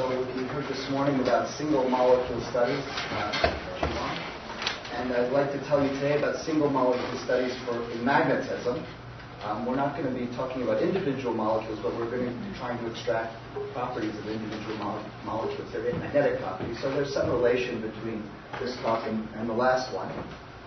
So we heard this morning about single molecule studies, uh, and I'd like to tell you today about single molecule studies for magnetism. Um, we're not going to be talking about individual molecules, but we're going to be trying to extract properties of individual mo- molecules, their magnetic properties. So there's some relation between this talk and, and the last one.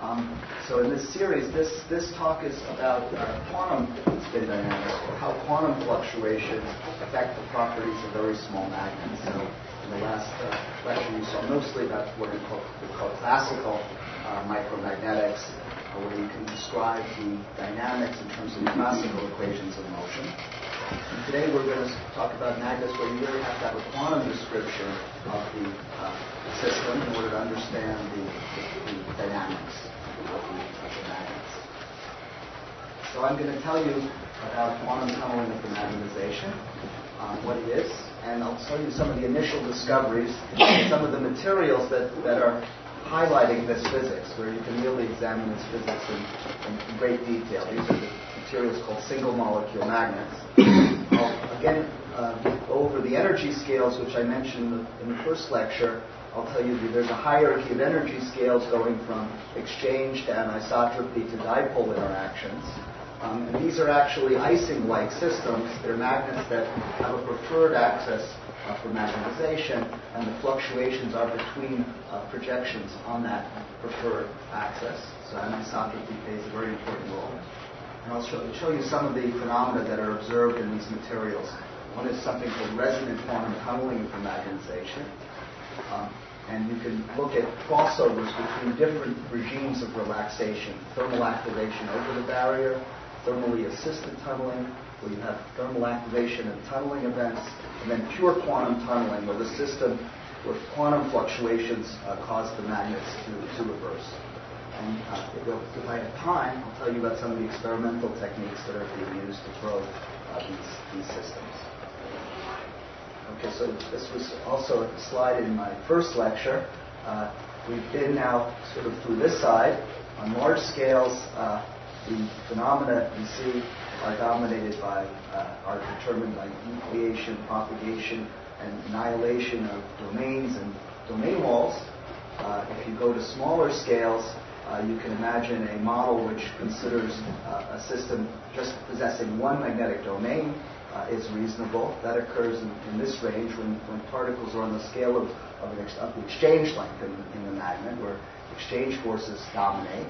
Um, so in this series, this, this talk is about uh, quantum spin dynamics, or how quantum fluctuations affect the properties of very small magnets. So in the last uh, lecture, you saw mostly about what we call, we call classical uh, micromagnetics, uh, where you can describe the dynamics in terms of classical equations of motion. And today we're going to talk about magnets where you really have to have a quantum description of the uh, system in order to understand the, the, the dynamics the. So I'm going to tell you about quantum tunneling of the magnetization, um, what it is, and I'll tell you some of the initial discoveries, some of the materials that, that are highlighting this physics, where you can really examine this physics in, in great detail. These are the materials called single molecule magnets. I'll again uh, over the energy scales, which I mentioned in the first lecture. I'll tell you there's a hierarchy of energy scales going from exchange to anisotropy to dipole interactions. Um, and these are actually Ising-like systems. They're magnets that have a preferred axis uh, for magnetization, and the fluctuations are between uh, projections on that preferred axis. So anisotropy plays a very important role. And I'll show, show, you some of the phenomena that are observed in these materials. One is something called resonant quantum tunneling for magnetization. Um, and you can look at crossovers between different regimes of relaxation, thermal activation over the barrier, thermally assisted tunneling, where you have thermal activation and tunneling events, and then pure quantum tunneling, where the system, where quantum fluctuations uh, cause the magnets to, to reverse. And uh, if I have time, I'll tell you about some of the experimental techniques that are being used to probe uh, these, these systems. Okay, so this was also a slide in my first lecture. Uh, we've been now sort of through this side. On large scales, uh, the phenomena you see are dominated by, uh, are determined by nucleation, propagation, and annihilation of domains and domain walls. Uh, if you go to smaller scales, uh, you can imagine a model which considers uh, a system just possessing one magnetic domain uh, is reasonable. That occurs in, in, this range when, when particles are on the scale of, of, ex- of the exchange length in, in the magnet, where exchange forces dominate.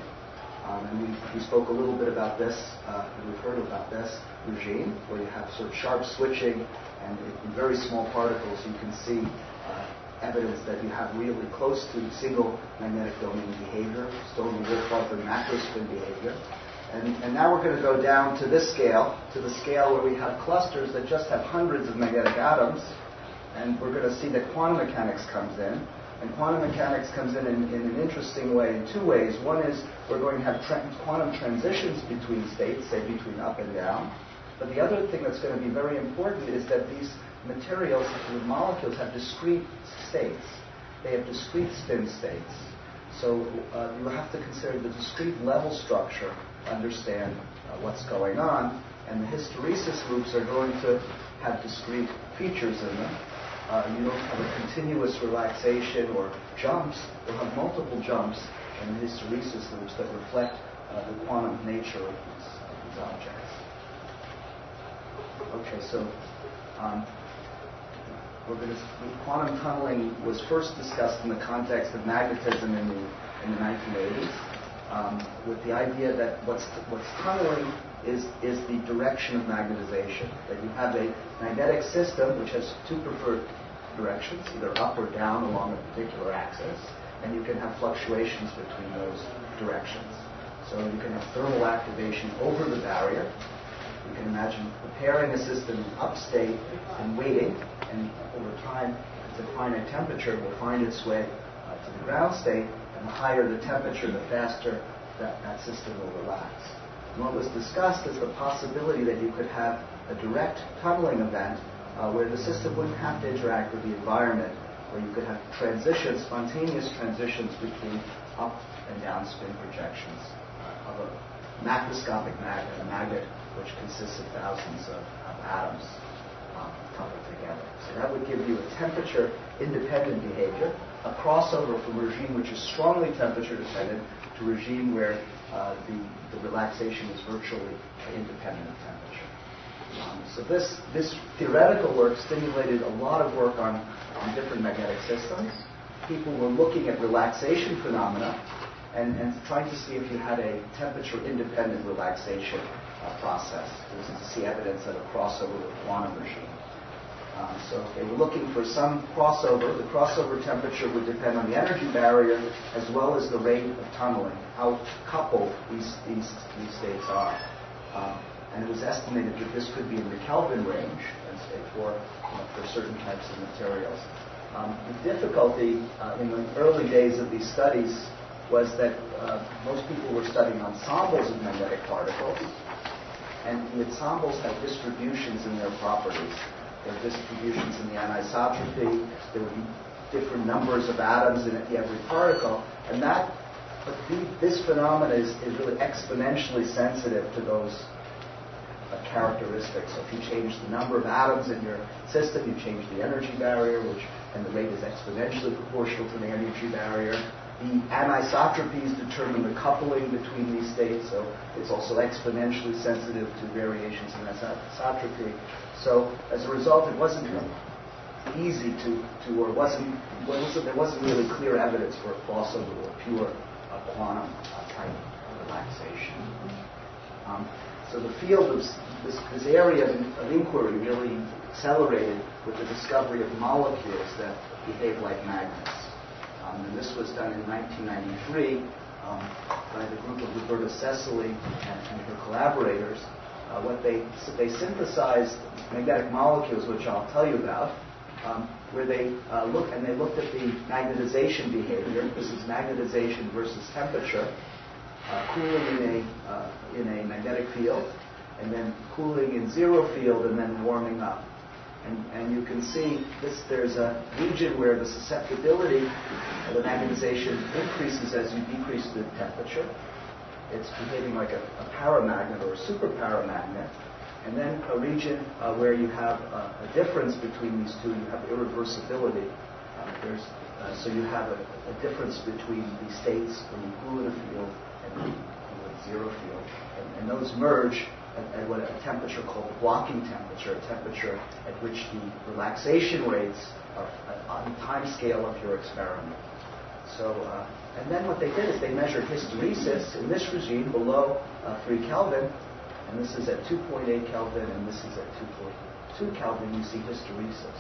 Um, and we, we, spoke a little bit about this, uh, and we've heard about this regime, where you have sort of sharp switching, and in very small particles you can see uh, evidence that you have really close to single magnetic domain behavior, Wolf-Rutherford macrospin behavior. And, and now we're going to go down to this scale, to the scale where we have clusters that just have hundreds of magnetic atoms, and we're going to see that quantum mechanics comes in. And quantum mechanics comes in, in in, an interesting way in two ways. One is we're going to have tra- quantum transitions between states, say between up and down. But the other thing that's going to be very important is that these materials, the molecules, have discrete states. They have discrete spin states. So uh, you have to consider the discrete level structure understand uh, what's going on. And the hysteresis loops are going to have discrete features in them uh, you don't have a continuous relaxation or jumps. You'll have multiple jumps in and hysteresis loops that reflect uh, the quantum nature of these, of these objects. Okay, so um, quantum tunneling was first discussed in the context of magnetism in the, in the 1980s, um, with the idea that what's, what's tunneling is, is the direction of magnetization. That you have a magnetic system which has two preferred directions, either up or down along a particular axis, and you can have fluctuations between those directions. So you can have thermal activation over the barrier. You can imagine preparing a system in upstate and waiting, and over time, at a finite temperature, will find its way uh, to the ground state, and the higher the temperature, the faster that, that system will relax. And what was discussed is the possibility that you could have a direct tunneling event uh, where the system wouldn't have to interact with the environment, where you could have transitions, spontaneous transitions between up and down spin projections of a macroscopic magnet, a magnet which consists of thousands of, of atoms together. So that would give you a temperature-independent behavior, a crossover from regime which is strongly temperature-dependent to regime where uh, the, the relaxation is virtually independent of temperature. Um, so this, this theoretical work stimulated a lot of work on, on different magnetic systems. People were looking at relaxation phenomena and, and trying to see if you had a temperature-independent relaxation uh, process. This is to see evidence of a crossover with quantum regime. Um, so they were looking for some crossover. The crossover temperature would depend on the energy barrier as well as the rate of tunneling, how coupled these, these, these states are. Um, and it was estimated that this could be in the Kelvin range, let's say, for, you know, for certain types of materials. Um, the difficulty uh, in the early days of these studies was that uh, most people were studying ensembles of magnetic particles, and the ensembles had distributions in their properties. There were distributions in the anisotropy, there would be different numbers of atoms in every particle, and that, but this phenomenon is, is really exponentially sensitive to those uh, characteristics. So if you change the number of atoms in your system, you change the energy barrier, which and the rate is exponentially proportional to the energy barrier. The anisotropies determine the coupling between these states, so it's also exponentially sensitive to variations in anisotropy. So as a result, it wasn't easy to, to or wasn't, wasn't, there wasn't really clear evidence for a crossover or pure uh, quantum uh, type of relaxation. Um, so the field of this, this area of, of, inquiry really accelerated with the discovery of molecules that behave like magnets. Um, and this was done in 1993 um, by the group of Roberta Sessoli and, and her collaborators. Uh, what they they synthesized magnetic molecules, which I'll tell you about, um, where they uh, look and they looked at the magnetization behavior. This is magnetization versus temperature, uh, cooling in a uh, in a magnetic field, and then cooling in zero field, and then warming up. And, and you can see this, there's a region where the susceptibility of the magnetization increases as you decrease the temperature. It's behaving like a, a paramagnet or a super paramagnet. And then a region uh, where you have a, a, difference between these two, you have irreversibility. Uh, there's, uh, so you have a, a, difference between the states when you cool in a field and the zero field. And, and those merge at, at, what a temperature called blocking temperature, a temperature at which the relaxation rates are on the time scale of your experiment. So, uh, and then what they did is they measured hysteresis in this regime below uh, 3 Kelvin, and this is at 2.8 Kelvin, and this is at 2.2 Kelvin. You see hysteresis,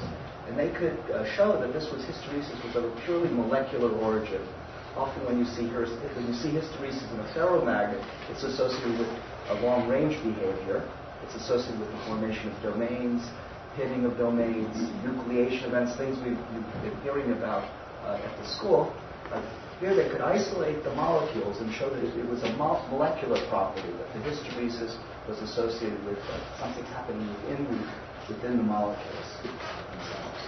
and they could uh, show that this was hysteresis was of a purely molecular origin. Often, when you see when you see hysteresis in a ferromagnet, it's associated with a long-range behavior. It's associated with the formation of domains, pitting of domains, nucleation events, things we've, we've been hearing about uh, at the school. Here they could isolate the molecules and show that it, was a molecular property, that the hysteresis was associated with uh, something happening within the, within the molecules themselves.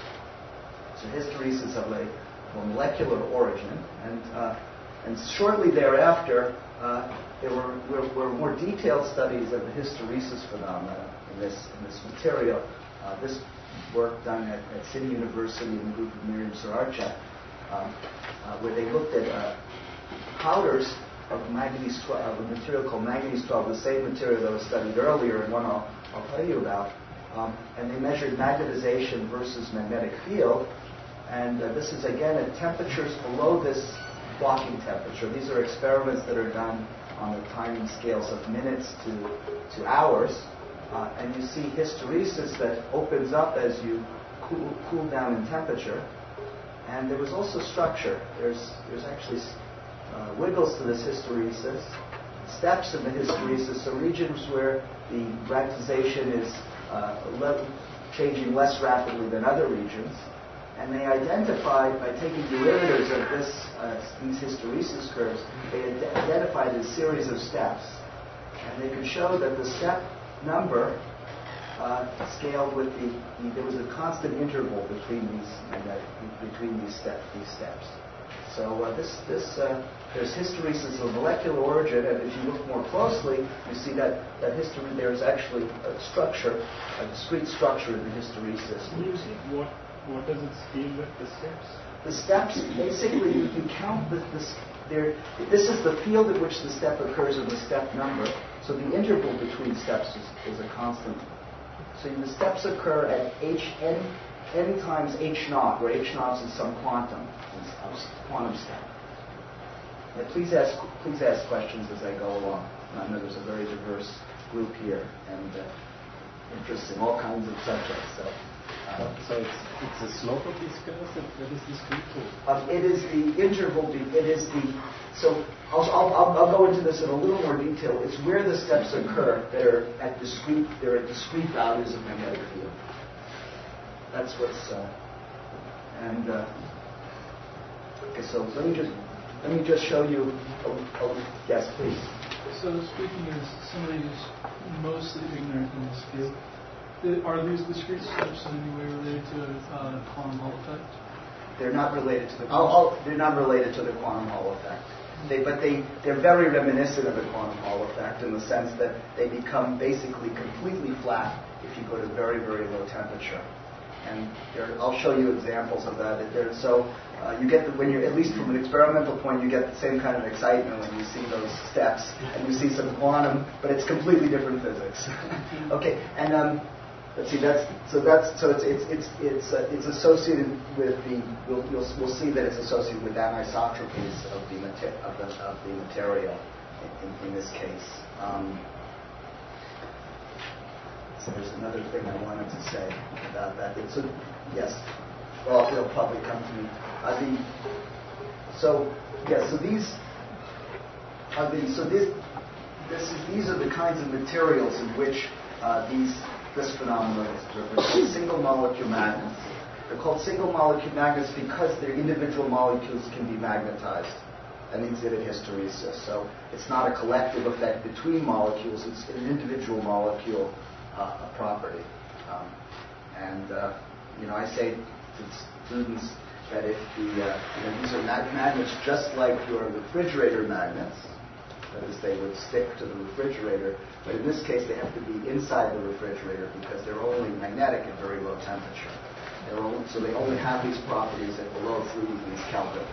So hysteresis of a, of a molecular origin, and, uh, and shortly thereafter, uh, there were, were, were, more detailed studies of the hysteresis phenomena in this, in this material. Uh, this work done at, at, City University in the group of Myriam Sarachik, um, uh, where they looked at uh, powders of manganese 12, of a material called manganese 12, the same material that was studied earlier, and one I'll, I'll tell you about. Um, and they measured magnetization versus magnetic field. And uh, this is again at temperatures below this blocking temperature. These are experiments that are done on the timing scales of minutes to, to hours. Uh, and you see hysteresis that opens up as you cool, cool down in temperature. And there was also structure. There's, there's actually uh, wiggles to this hysteresis, steps in the hysteresis, so regions where the magnetization is uh, changing less rapidly than other regions. And they identified, by taking derivatives of this, uh, these hysteresis curves, they ad- identified a series of steps. And they could show that the step number uh, scaled with the, the, there was a constant interval between these magnetic, between these, step, these steps. So uh, this, this uh, there's hysteresis of molecular origin, and if you look more closely, you see that, that history, there's actually a structure, a discrete structure in the hysteresis. Can you see what what does it scale with the steps? The steps, basically, you can count the, the there, this is the field at which the step occurs or the step number. So the interval between steps is, is a constant. So the steps occur at h n n times h naught, where h naught is some quantum, quantum step. Now, please ask please ask questions as I go along. I know there's a very diverse group here and uh, interests in all kinds of subjects. So. So it's, it's the slope of these curves that, that is discrete? Um, it is the interval, it is the, so I'll, I'll, I'll, go into this in a little more detail. It's where the steps occur that are at discrete, they're at discrete values of magnetic field. That's what's, uh, and, uh, okay, so let me just, let me just show you, a, a, yes, please. So speaking as somebody who's mostly ignorant in this field, are these discrete steps in any way related to uh, quantum Hall effect? They're not related to the. Oh, oh, they're not related to the quantum Hall effect. They, but they, they're very reminiscent of the quantum Hall effect in the sense that they become basically completely flat if you go to very, very low temperature. And there, I'll show you examples of that. There, so uh, you get the, when you're at least from an experimental point, you get the same kind of excitement when you see those steps and you see some quantum, but it's completely different physics. okay, and um, Let's see, that's so that's so it's it's it's it's uh, it's associated with the we'll, we'll we'll see that it's associated with anisotropies of the mater- of the of the material in, in this case. Um, so there's another thing I wanted to say about that. It's a, yes, well it'll probably come to me. Uh, the, so yeah, so these are the so this this is, these are the kinds of materials in which uh, these this phenomenon is observed. single molecule magnets. They're called single molecule magnets because their individual molecules can be magnetized and exhibit hysteresis. So it's not a collective effect between molecules, it's an individual molecule uh, property. Um, and, uh, you know, I say to students that if the, uh, you know, these are magnets just like your refrigerator magnets, that is, they would stick to the refrigerator. But in this case, they have to be inside the refrigerator because they're only magnetic at very low temperature. Only, so they only have these properties at below 3 degrees Kelvin.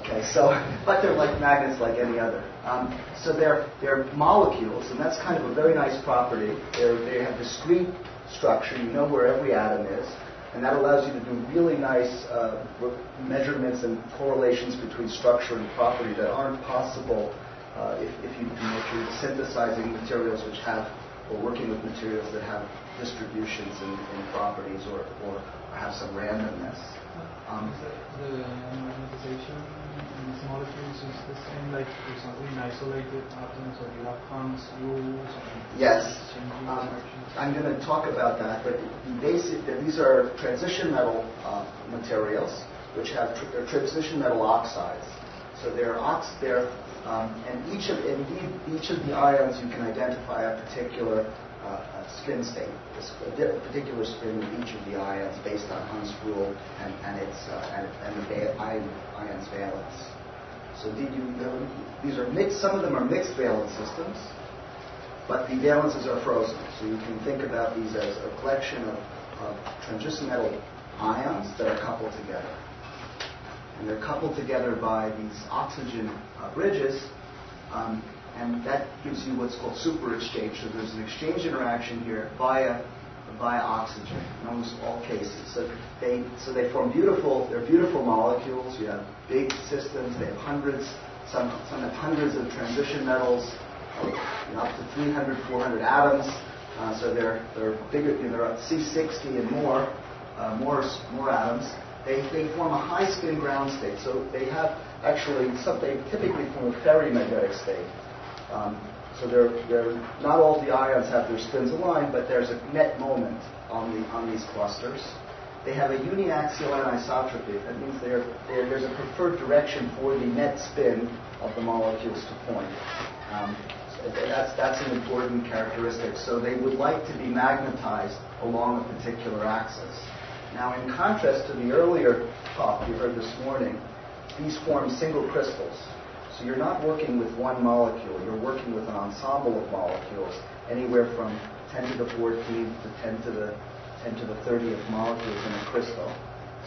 Okay, so, but they're like magnets like any other. Um, so they're, they're molecules, and that's kind of a very nice property. They're, they have discrete structure. You know where every atom is. And that allows you to do really nice uh, measurements and correlations between structure and property that aren't possible uh, if, if, you, if you're synthesizing materials which have, or working with materials that have distributions and, in properties or, or have some randomness. Um, the, the magnetization in these molecules is the same, like for example in isolated atoms or electrons rules? Yes. Um, I'm going to talk about that, but basic, these are transition metal uh, materials which have tr- transition metal oxides. So they're, ox- they're um, and each of indeed each of the ions you can identify a particular uh, spin state, a particular spin of each of the ions based on Hund's rule and, and its uh, and, and, the ion, ion's valence. So you, you, these are mixed. Some of them are mixed valence systems, but the valences are frozen. So you can think about these as a collection of, of transition metal ions that are coupled together and they're coupled together by these oxygen uh, bridges, um, and that gives you what's called super exchange. So there's an exchange interaction here via via oxygen in almost all cases. So they so they form beautiful. They're beautiful molecules. You have big systems. They have hundreds. Some some have hundreds of transition metals, you know, up to 300, 400 atoms. Uh, so they're they're bigger. You know, they're C60 and more, uh, more more atoms they, they form a high spin ground state. So they have actually, some, they typically form a ferrimagnetic state. Um, so they're, they're, not all the ions have their spins aligned, but there's a net moment on, the, on these clusters. They have a uniaxial anisotropy. That means they're, they're, there's a preferred direction for the net spin of the molecules to point. Um, that's, that's an important characteristic. So they would like to be magnetized along a particular axis. Now, in contrast to the earlier talk you heard this morning, these form single crystals. So you're not working with one molecule, you're working with an ensemble of molecules, anywhere from 10 to the 14th to 10 to the 10 to the 30th molecules in a crystal.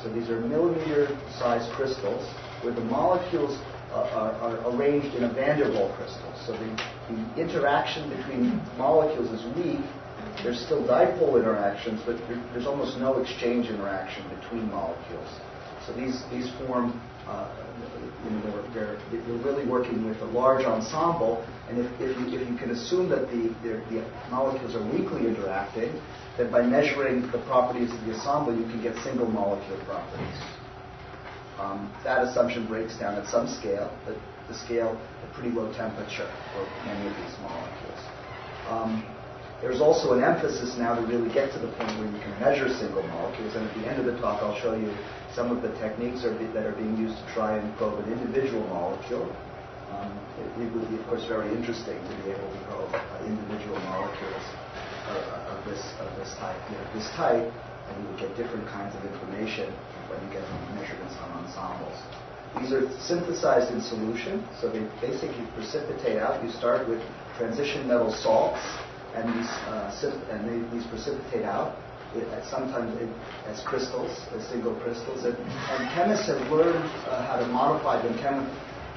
So these are millimeter-sized crystals where the molecules are, are, are arranged in a van der Waals crystal. So the, the interaction between molecules is weak. There's still dipole interactions, but there, there's almost no exchange interaction between molecules. So these, these form, uh, you know, they're, they're, you're really working with a large ensemble, and if, if, you, if you can assume that the, the molecules are weakly interacting, then by measuring the properties of the ensemble, you can get single molecule properties. Um, that assumption breaks down at some scale, but the scale at pretty low temperature for many of these molecules. Um, there's also an emphasis now to really get to the point where you can measure single molecules, and at the end of the talk, I'll show you some of the techniques are be, that are being used to try and probe an individual molecule. Um, it, it, would be, of course, very interesting to be able to probe uh, individual molecules of, this of this type. You know, this type, and you would get different kinds of information when you get measurements on ensembles. These are synthesized in solution, so they basically precipitate out. You start with transition metal salts, and these, uh, and they, these precipitate out. It, sometimes it, as crystals, as single crystals, and, and chemists have learned uh, how to modify them chemi-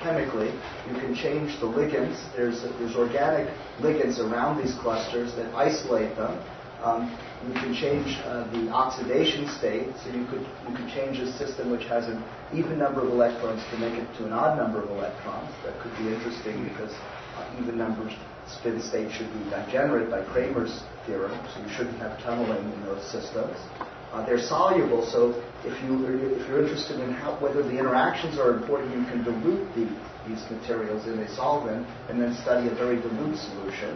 chemically. You can change the ligands. There's, there's organic ligands around these clusters that isolate them. Um, you can change uh, the oxidation state, so you could you could change a system which has an even number of electrons to make it to an odd number of electrons. That could be interesting because uh, even numbers spin state should be degenerate by Kramers' theorem, so you shouldn't have tunneling in those systems. Uh, they're soluble, so if you if you're interested in how, whether the interactions are important, you can dilute the, these materials in a solvent and then study a very dilute solution.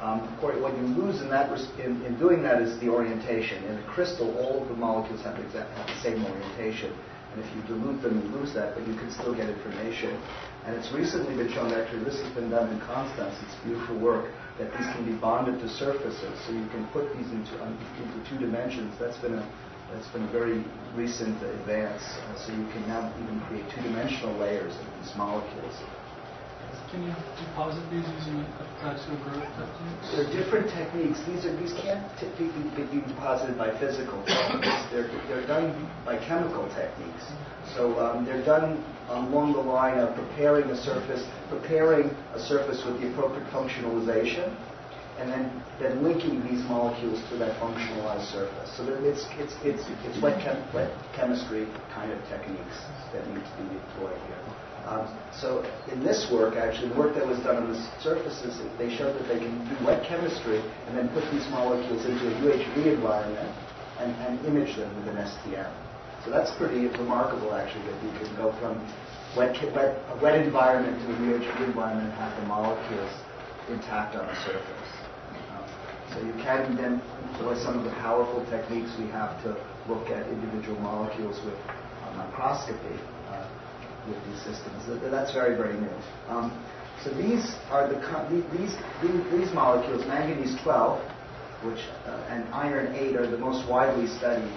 Um, what you lose in that in, in, doing that is the orientation. In a crystal, all of the molecules have, have the same orientation, and if you dilute them, you lose that, but you can still get information. And it's recently been shown, actually, this has been done in Constance. It's beautiful work that these can be bonded to surfaces, so you can put these into um, into two dimensions. That's been a that's been a very recent advance. Uh, so you can now even create two-dimensional layers of these molecules. Can you deposit these using epitaxial growth techniques? There are different techniques. These are these can't typically be deposited by physical techniques. They're they're done by chemical techniques. So um, they're done along the line of preparing a surface, preparing a surface with the appropriate functionalization, and then, then linking these molecules to that functionalized surface. So it's, it's, it's, it's wet, chem- wet chemistry kind of techniques that need to be employed here. Um, so in this work, actually, the work that was done on the surfaces, they showed that they can do wet chemistry and then put these molecules into a UHV environment and, and image them with an STM. So that's pretty remarkable, actually, that you can go from wet, wet, a wet environment to a UHV environment and have the molecules intact on the surface. Um, so you can then employ some of the powerful techniques we have to look at individual molecules with uh, microscopy with these systems. That's very, very new. Um, so these are the these, these, these molecules, manganese 12, which uh, and iron 8 are the most widely studied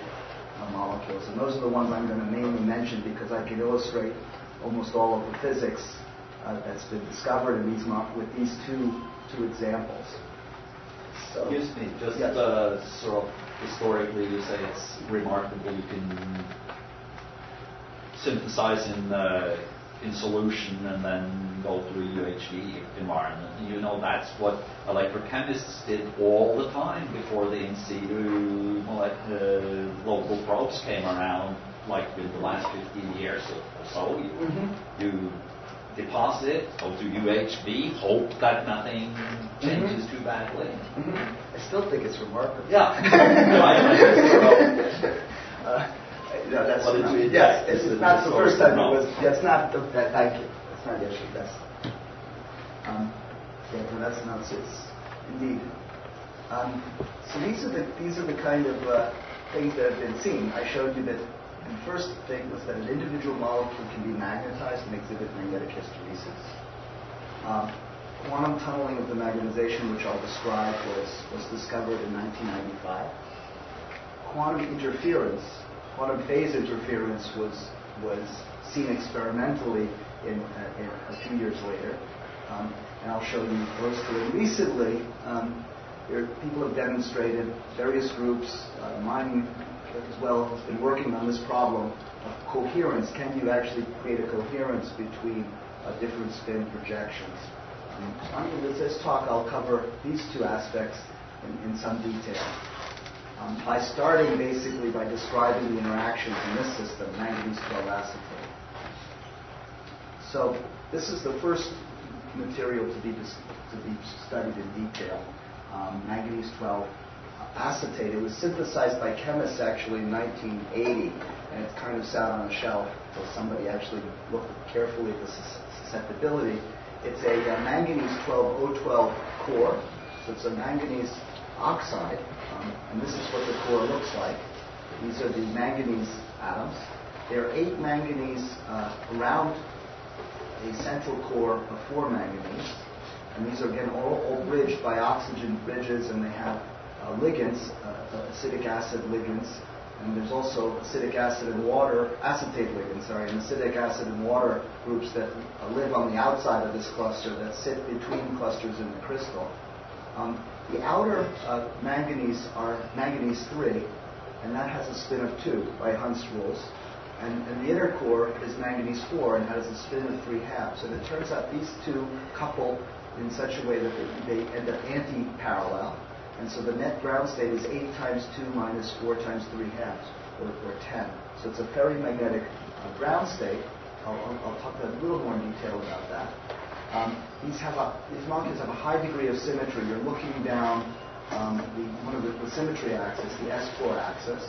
uh, molecules, and those are the ones I'm going to mainly mention because I can illustrate almost all of the physics uh, that's been discovered in these mo- with these two two examples. So, Excuse me, just yes. uh, sort of historically, you say it's remarkable you can synthesize in uh, in solution and then go to a UHV environment. You know that's what electrochemists did all the time before the in situ uh, local probes came around, like in the last 15 years or so. You, mm-hmm. you deposit, go to UHV, hope that nothing changes mm-hmm. too badly. Mm-hmm. I still think it's remarkable. Yeah. no, that's well, it's, yes, it's, it's not the first time it was. That's not the. That, thank you. That's not the issue. That's. Um, yeah, that's not. It's indeed. Um, so these are the these are the kind of uh, things that have been seen. I showed you that the first thing was that an individual molecule can be magnetized and exhibit magnetic hysteresis. Um, quantum tunneling of the magnetization, which I'll describe, was, was discovered in 1995. Quantum interference quantum phase interference was was seen experimentally in, uh, in a few years later, um, and I'll show you close. Recently, um, there, people have demonstrated various groups, uh, mining as well has been working on this problem of coherence. Can you actually create a coherence between uh, different spin projections? Um, under this talk, I'll cover these two aspects in, in some detail. Um, by starting basically by describing the interactions in this system, manganese 12 acetate. So this is the first material to be, to be studied in detail, um, manganese 12 acetate. It was synthesized by chemists actually in 1980, and it's kind of sat on a shelf until somebody actually looked carefully at the susceptibility. It's a, a manganese 12 O12 core, so it's a manganese oxide, and this is what the core looks like. These are the manganese atoms. There are eight manganese uh, around a central core of four manganese, and these are again all, all bridged by oxygen bridges, and they have uh, ligands, uh, acetic acid ligands, and there's also acetic acid and water, acetate ligands, sorry, and acetic acid and water groups that uh, live on the outside of this cluster that sit between clusters in the crystal. Um, the outer uh, manganese are manganese 3, and that has a spin of 2 by Hund's rules. And, and, the inner core is manganese 4 and has a spin of 3 halves. And it turns out these two couple in such a way that they, they end up anti-parallel. And so the net ground state is 8 times 2 minus 4 times 3 halves, or, or 10. So it's a ferrimagnetic uh, ground state. I'll, I'll, I'll talk a little more in detail about that. Um, these, have a, these molecules have a high degree of symmetry. You're looking down um, the, one of the, the symmetry axis, the S4 axis.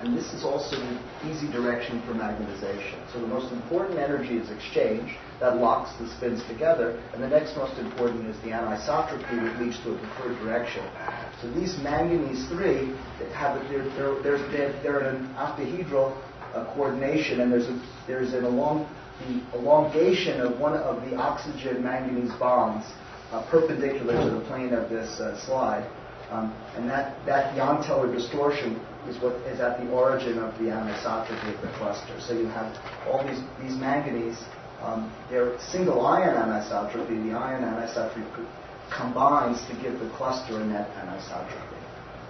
And this is also the easy direction for magnetization. So the most important energy is exchange. That locks the spins together. And the next most important is the anisotropy that leads to a preferred direction. So these manganese 3 have they're, they're, they're, they're in an octahedral uh, coordination, and there's, a, there's an along, the elongation of one of the oxygen manganese bonds uh, perpendicular to the plane of this uh, slide. Um, and that, that Jahn-Teller distortion is what is at the origin of the anisotropy of the cluster. So you have all these, these manganese, um, they're single ion anisotropy. The ion anisotropy combines to give the cluster a net anisotropy.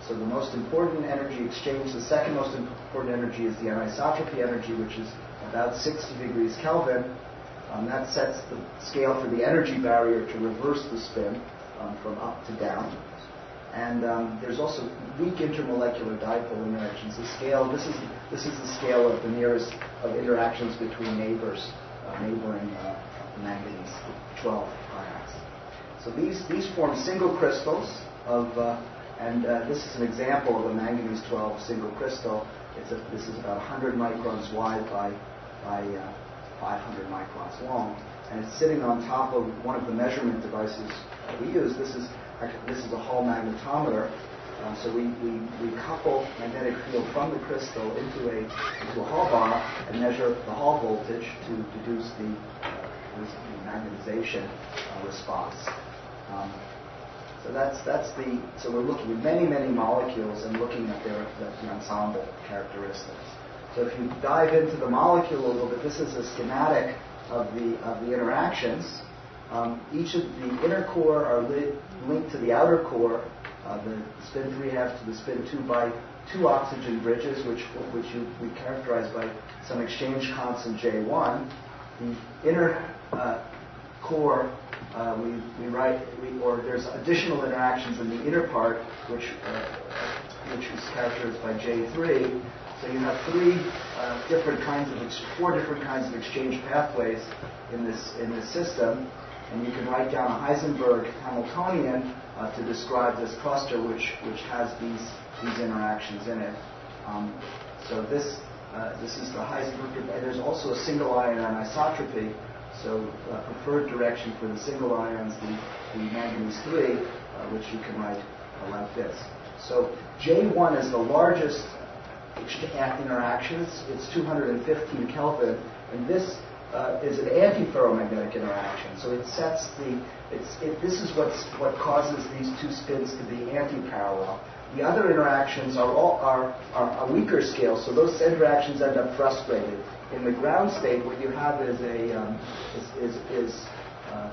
So the most important energy exchange, the second most important energy is the anisotropy energy, which is about 60 degrees Kelvin. Um, that sets the scale for the energy barrier to reverse the spin um, from up to down. And um, there's also weak intermolecular dipole interactions. The scale, this is, this is the scale of the nearest of interactions between neighbors, uh, neighboring uh, manganese 12 ions. So these, these form single crystals of, uh, and uh, this is an example of a manganese 12 single crystal. It's a, this is about 100 microns wide by, by uh, 500 microns long. And it's sitting on top of one of the measurement devices that we use. This is this is a Hall magnetometer. Uh, so we, we, we couple magnetic field from the crystal into a, into a Hall bar and measure the Hall voltage to deduce the, uh, the magnetization uh, response. Um, so that's, that's the, so we're looking at many, many molecules and looking at their the ensemble characteristics. So if you dive into the molecule a little bit, this is a schematic of the, of the interactions. Um, each of the inner core are li- linked to the outer core, uh, the spin 3 half to the spin 2 by two oxygen bridges, which, which you, we characterize by some exchange constant J1. The inner uh, core, uh, we, we write, we, or there's additional interactions in the inner part, which, uh, which is characterized by J3. So you have three uh, different kinds of, ex- four different kinds of exchange pathways in this, in this system and you can write down a Heisenberg Hamiltonian uh, to describe this cluster, which which has these these interactions in it. Um, so this uh, this is the Heisenberg. And there's also a single ion anisotropy. So uh, preferred direction for the single ions, the, the manganese 3, uh, which you can write like this. So J1 is the largest interaction. It's, it's 215 Kelvin, and this uh, is an antiferromagnetic interaction. So it sets the, it, this is what's, what causes these two spins to be anti-parallel. The other interactions are, all, are, are a weaker scale, so those interactions end up frustrated. In the ground state, what you have is a um, is, is, is uh,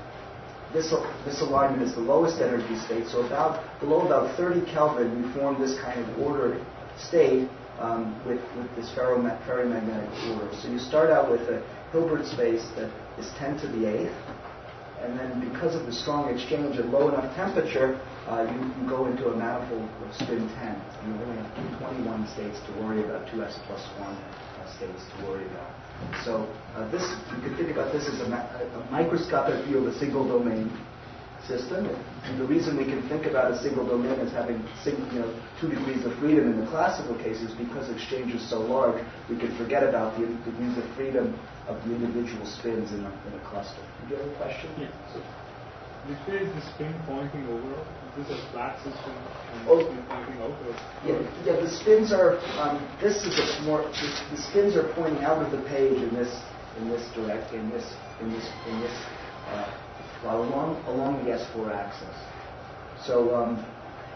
this, this alignment is the lowest energy state. So about below about 30 Kelvin, you form this kind of ordered state, um, with, with this ferromagnetic order. So you start out with a Hilbert space that is 10 to the 8th, and then because of the strong exchange at low enough temperature, uh, you, you go into a manifold of spin 10. You only have 21 states to worry about, 2s plus 1 uh, states to worry about. So uh, this, you can think about this as a, ma- a microscopic view of a single domain system. And the reason we can think about a single domain as having you know, two degrees of freedom in the classical case is because exchange is so large, we can forget about the degrees of freedom of the individual spins in a, in a cluster. Do you have a question? Yeah. So, which is the spin pointing over? Is this a flat system Oh. pointing out? Yeah, yeah, the spins are, um, this is a more, the, the spins are pointing out of the page in this, in this direct, in this, in this, in this, uh, along, along the S4 axis. So, um,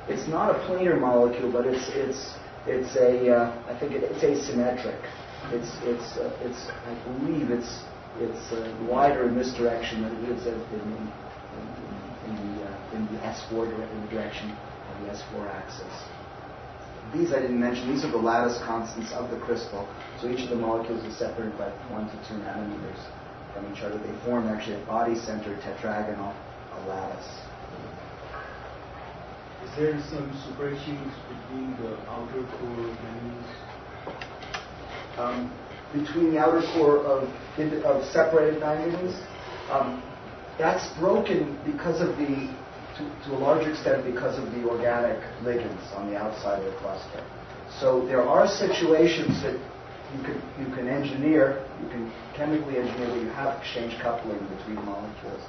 it's not a planar molecule, but it's, it's, it's a, uh, I think it, it's asymmetric. It's, it's, uh, it's, I believe it's, it's uh, wider in this direction than it is in, in, in, the, uh, in the S4 dire- in the direction of the S4 axis. These I didn't mention. These are the lattice constants of the crystal. So each of the molecules is separated by one to two nanometers from each other. They form actually a body-centered tetragonal lattice. Is there some superheat between the outer core manganese? Um, between the outer core of, of separated manganese, um, that's broken because of the, to, to a large extent because of the organic ligands on the outside of the cluster. So there are situations that you can, you can engineer, you can chemically engineer where you have exchange coupling between molecules.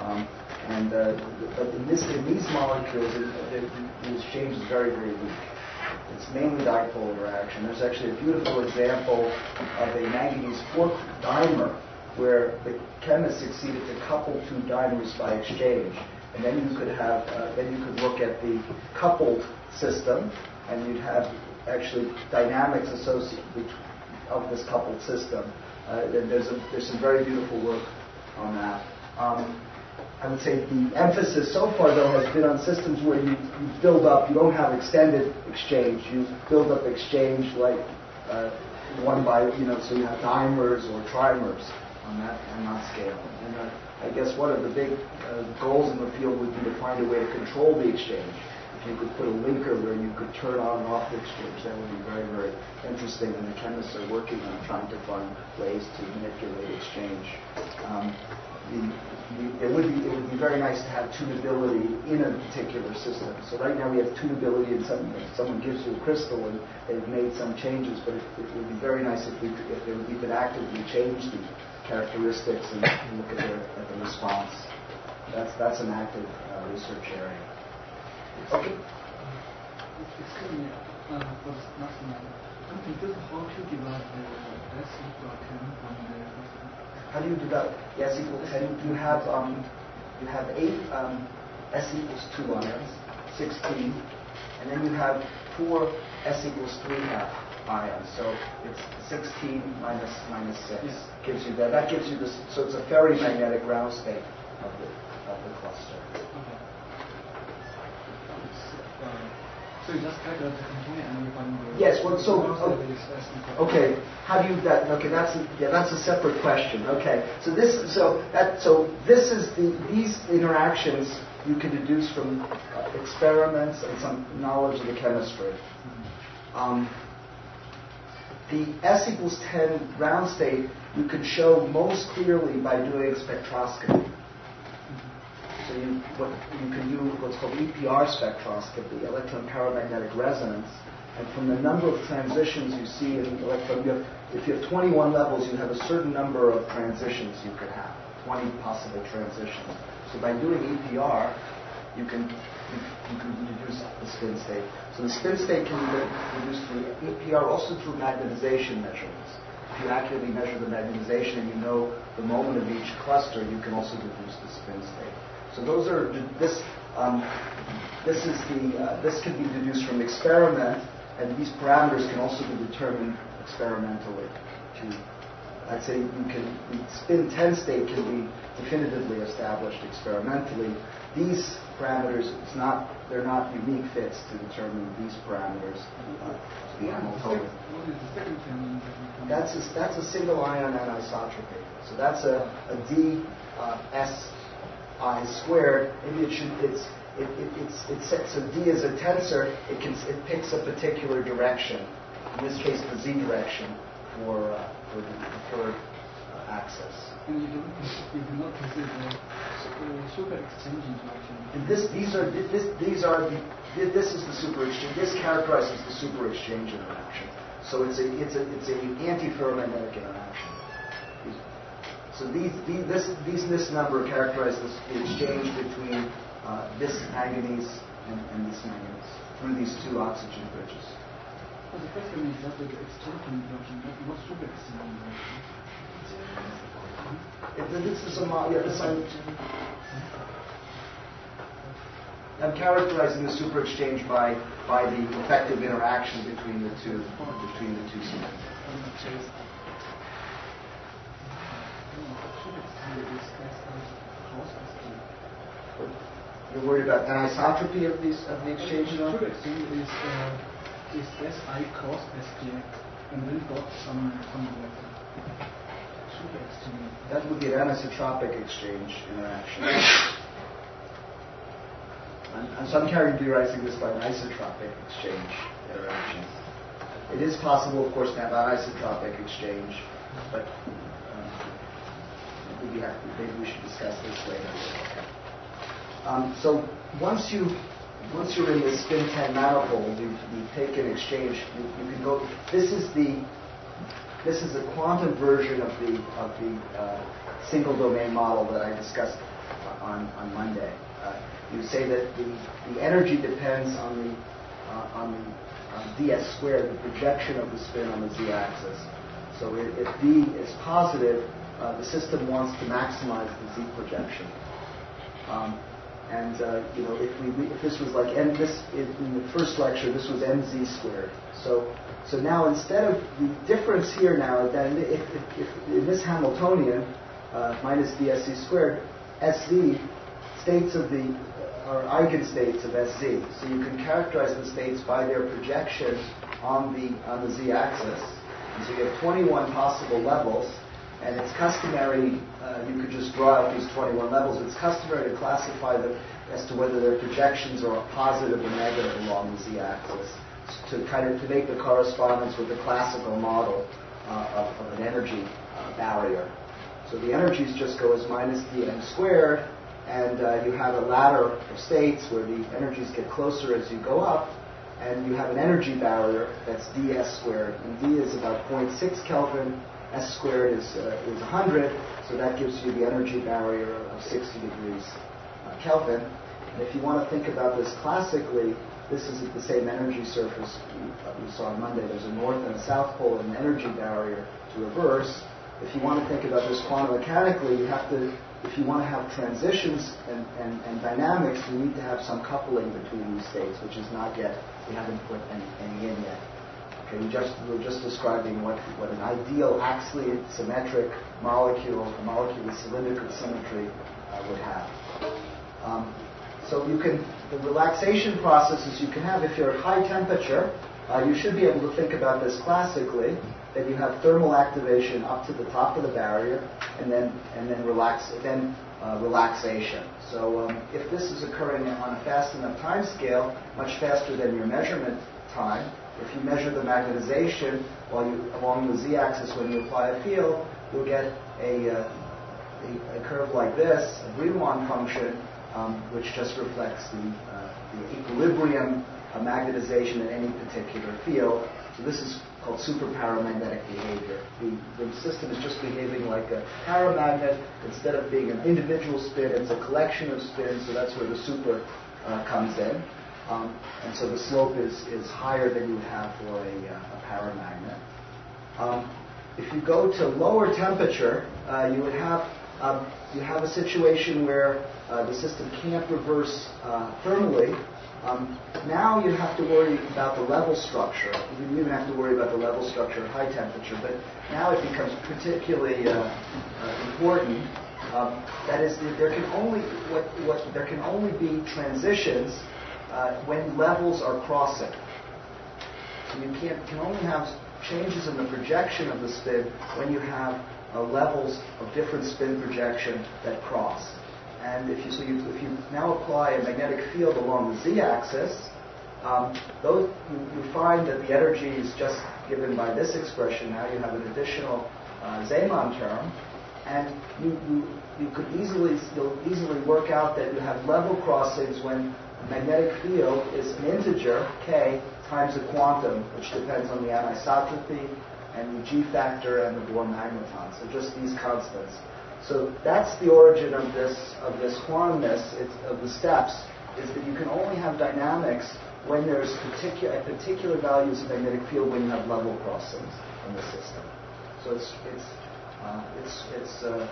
Um, and uh, but in, this, in these molecules, it, it, the exchange is very, very weak. It's mainly dipole interaction. There's actually a beautiful example of a manganese 4 dimer where the chemist succeeded to couple two dimers by exchange. And then you could have, uh, then you could look at the coupled system, and you'd have actually dynamics associated of this coupled system. Uh, there's, a, there's some very beautiful work on that. Um, I would say the emphasis so far, though, has been on systems where you, you build up, you don't have extended exchange. You build up exchange like uh, one by, you know, so you have dimers or trimers on that, on that scale. And uh, I guess one of the big uh, goals in the field would be to find a way to control the exchange. If you could put a linker where you could turn on and off the exchange, that would be very, very interesting. And the chemists are working on trying to find ways to manipulate exchange. Um, the, the, it, would be, it would be very nice to have tunability in a particular system. So right now we have tunability in something. Someone gives you a crystal and they've made some changes, but it, it would be very nice if we could, if we could actively change the characteristics and look at the, at the response. That's, that's an active uh, research area. Okay. Excuse me, for the last. I'm confused how to divide the S equal 10 from the How do you develop the S equals 10? You have, um, you have 8 um, S equals 2 ions, 16, and then you have four s equals 3 half ions. So it's 16 minus, minus 6 Yes. gives you that. That gives you this, so it's a ferromagnetic ground state of the cluster. Okay. Uh, so you just calculate the component and you find the Yes, well, so- ground state is S equal. Okay, how do you that? Okay, that's a, yeah, that's a separate question. Okay, so this so that so this is the these interactions you can deduce from uh, experiments and some knowledge of the chemistry. Um, the S equals 10 ground state you can show most clearly by doing spectroscopy. So you, what, you can do what's called EPR spectroscopy, electron paramagnetic resonance, and from the number of transitions you see in electron, you have, if you have 21 levels, you have a certain number of transitions you could have, 20 possible transitions. So by doing EPR, you can you, can deduce the spin state. So the spin state can be reduced through EPR, also through magnetization measurements. If you accurately measure the magnetization and you know the moment of each cluster, you can also reduce the spin state. So those are this. Um, this is the. Uh, this can be deduced from experiment, and these parameters can also be determined experimentally to I'd say you can the spin 10 state can be definitively established experimentally. These parameters, it's not they're not unique fits to determine these parameters uh, to be Hamiltonian. What is the second phenomenon that we come That's a, that's a single ion anisotropy. So that's a, a d uh, s i squared. Maybe it should it's it, it, it's it sets so d is a tensor. It can it picks a particular direction. In this case, the z direction for uh, for the preferred uh, axis. And you don't you do not consider the uh, super exchange interaction. And this these are this these are the this is the super exchange. This characterizes the super exchange interaction. So it's a it's a it's a anti-ferromagnetic interaction. So these, these, this, these, this number characterizes the exchange between uh, this manganese and, and this manganese through these two oxygen bridges. But the question is that the not, not super exchange interaction. If this is a mo- yeah, this I'm, I'm characterizing the super exchange by, by the effective interaction between the two between the two states. Super exchange is S I cross S You're worried about anisotropy of these of the exchange now? Exchange is uh, is S I cross S J and then dot some some. That would be an anisotropic exchange interaction. I'm, I'm- so I'm characterizing this by an isotropic exchange interaction. It is possible, of course, to have an isotropic exchange, but um, we have, maybe we should discuss this later. Um, so once you once you're in the spin 10 manifold, you've, you've taken exchange. You, you can go. This is the this is a quantum version of the of the uh, single domain model that I discussed on on Monday. Uh, you say that the, the energy depends on the uh, on the ds squared, the projection of the spin on the z-axis. So if, if d is positive, uh, the system wants to maximize the z projection. Um, and uh, you know, if we if this was like m this in the first lecture, this was mz squared. So so now instead of the difference here now, then if, if, if in this Hamiltonian uh, minus dsz squared, sz states of the are eigenstates of sz. So you can characterize the states by their projection on the on the z-axis. And so you have 21 possible levels. And it's customary, uh, you could just draw out these 21 levels. It's customary to classify them as to whether their projections are positive or negative along the z-axis to kind of to make the correspondence with the classical model uh, of, of, an energy uh, barrier. So the energies just go as minus dm squared, and uh, you have a ladder of states where the energies get closer as you go up, and you have an energy barrier that's ds squared, and d is about 0.6 Kelvin S squared is, uh, is 100, so that gives you the energy barrier of 60 degrees uh, Kelvin. And if you want to think about this classically, this is the same energy surface we saw on Monday. There's a north and a south pole and an energy barrier to reverse. If you want to think about this quantum mechanically, you have to, if you want to have transitions and, and, and dynamics, you need to have some coupling between these states, which is not yet, we haven't put any, any in yet. Okay, we just we were just describing what what an ideal axially symmetric molecule, a molecule with cylindrical symmetry, uh, would have. Um, so you can the relaxation processes you can have if you're at high temperature. Uh, you should be able to think about this classically. That you have thermal activation up to the top of the barrier, and then and then relax then uh, relaxation. So um, if this is occurring on a fast enough time scale, much faster than your measurement time, if you measure the magnetization while you, along the z-axis when you apply a field, you'll get a, uh, a, a curve like this, a Brillouin function, um, which just reflects the, uh, the equilibrium of magnetization in any particular field. So this is called superparamagnetic behavior. The, the system is just behaving like a paramagnet. Instead of being an individual spin, it's a collection of spins, so that's where the super uh, comes in. Um, and so the slope is, is higher than you would have for a, uh, a paramagnet. Um, if you go to lower temperature, uh, you would have um, you have a situation where uh, the system can't reverse uh, thermally. Um, now you have to worry about the level structure. You don't even have to worry about the level structure at high temperature, but now it becomes particularly uh, uh, important. Um, that is, there can only what, what, there can only be transitions uh, when levels are crossing. So you can't, can only have changes in the projection of the spin when you have uh, levels of different spin projection that cross. And if you, so you, if you now apply a magnetic field along the z-axis, um, those, you, you, find that the energy is just given by this expression. Now you have an additional uh, Zeeman term, and you, you, you could easily you'll easily work out that you have level crossings when the magnetic field is an integer k times a quantum, which depends on the anisotropy and the g factor and the Bohr magneton. So just these constants. So that's the origin of this of this quantumness of the steps is that you can only have dynamics when there's particular particular values of magnetic field when you have level crossings in the system. So it's it's uh, it's it's uh,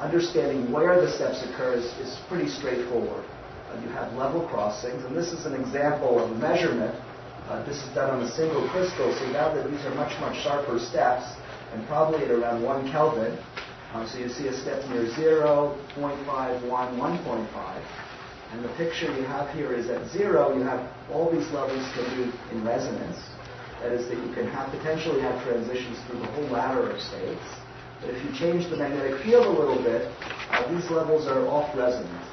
understanding where the steps occur is, is pretty straightforward. Uh, you have level crossings, and this is an example of measurement. Uh, this is done on a single crystal, so now that these are much, much sharper steps, and probably at around 1 Kelvin. Um, so you see a step near 0, 0.5, 1, 1.5. And the picture you have here is at 0, you have all these levels can be in resonance. That is that you can have potentially have transitions through the whole ladder of states. But if you change the magnetic field a little bit, uh, these levels are off resonance.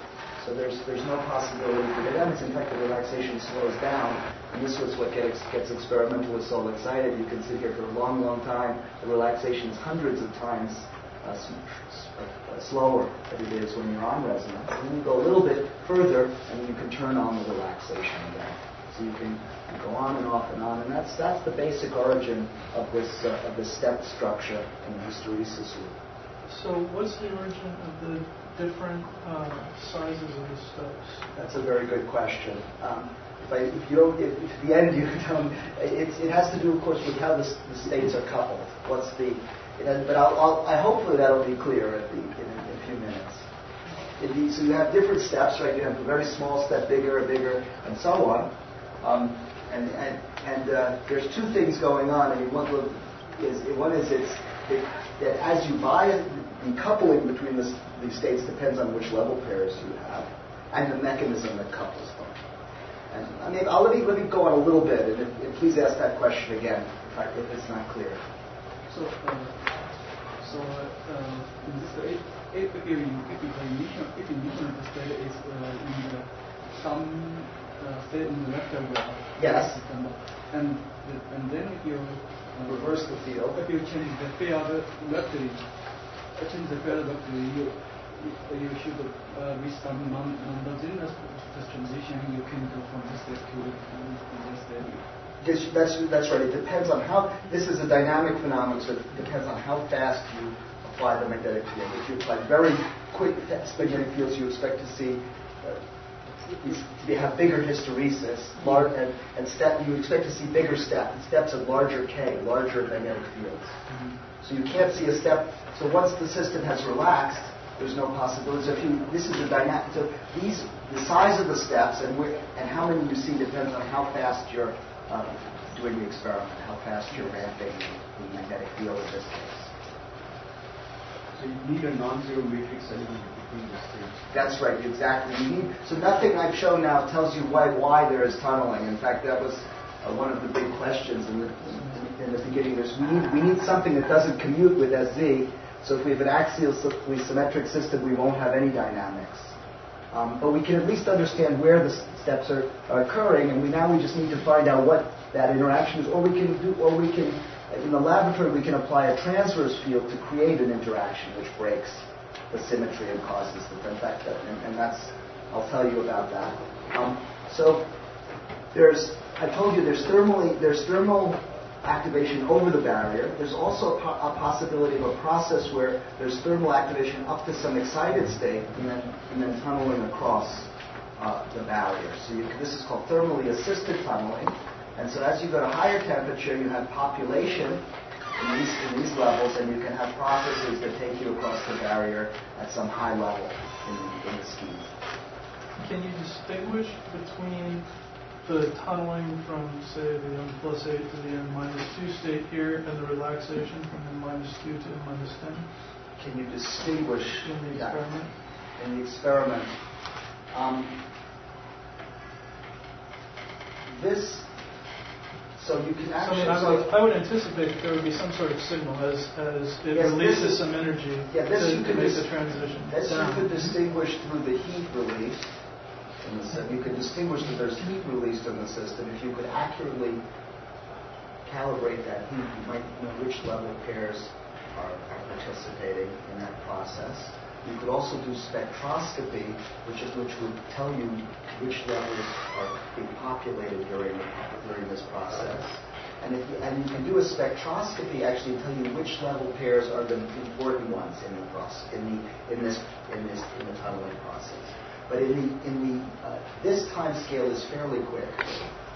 So there's, there's no possibility for dynamics. In fact, the relaxation slows down. And this was what gets, gets experimentalists all excited. You can sit here for a long, long time. The relaxation is hundreds of times uh, uh, slower than it is when you're on resonance. And then you go a little bit further, and you can turn on the relaxation again. So you can go on and off and on. And that's, that's the basic origin of this, uh, of this step structure in the hysteresis loop. So what's the origin of the different uh, sizes of the steps? That's a very good question. Um, if, I, if, you don't, if, if the end you don't, it it has to do, of course, with how the, the states are coupled. What's the, but I'll, I'll, I hopefully that'll be clear at the, in, in a few minutes. So you have different steps, right? You have a very small step, bigger, bigger, and so on. Um, and and, and uh, there's two things going on. I mean, one is one is it's it, that as you buy the coupling between this, these states depends on which level pairs you have and the mechanism that couples them. And I mean, I'll let me, let me go on a little bit, and, please ask that question again if, I, if it's not clear. So, uh, so uh, in this way, if, if, you, if the initial if initial state is uh, in the, some uh, state in the vector graph, yes, and and then if you uh, reverse the field, if you change the field vector the field vector, you you should uh, with some non-homogeneous transition, you can go from this state to this state. That's, that's right. It depends on how, this is a dynamic phenomenon, so it depends on how fast you apply the magnetic field. If you apply very quick magnetic fields, you expect to see, uh, have bigger hysteresis, large, and, and step, you expect to see bigger steps, steps of larger K, larger magnetic fields. Mm-hmm. So you can't see a step, so once the system has relaxed, there's no possibility. So if you, this is a dynamic. So these, the size of the steps and where, and how many you see depends on how fast you're uh, doing the experiment, how fast you're ramping the magnetic field in this case. So you need a non-zero matrix element between the states. That's right, exactly. You need, so nothing I've shown now tells you why why there is tunneling. In fact, that was uh, one of the big questions in the, in, the beginning. There's, we need we need something that doesn't commute with SZ so if we have an axially symmetric system, we won't have any dynamics. Um, but we can at least understand where the steps are, are, occurring, and we now we just need to find out what that interaction is, or we can do, or we can, in the laboratory, we can apply a transverse field to create an interaction which breaks the symmetry and causes the effect. And, and that's, I'll tell you about that. Um, so there's, I told you there's thermally, there's thermal activation over the barrier. There's also a, po- a, possibility of a process where there's thermal activation up to some excited state and then, and then tunneling across uh, the barrier. So you, this is called thermally assisted tunneling. And so as you go to higher temperature, you have population in these, in these levels, and you can have processes that take you across the barrier at some high level in, in the ski. Can you distinguish between the tunneling from, say, the n plus 8 to the n minus 2 state here and the relaxation from n minus 2 to n minus 10 Can you distinguish in the yeah, experiment? in the experiment? Um, this, so you can So, I actually. mean, I would, I would anticipate that there would be some sort of signal as, as it Yes, releases some energy Yeah, this to, you to could make dis- the transition This you could distinguish through the heat release. In the, you could distinguish that there's heat released in the system. If you could accurately calibrate that heat, you might know which level pairs are, are participating in that process. You could also do spectroscopy, which is which would tell you which levels are being populated during during this process. And if you, and you can do a spectroscopy actually tell you which level pairs are the important ones in the process in the in this in this in the tunneling process. But in the in the uh, this time scale is fairly quick.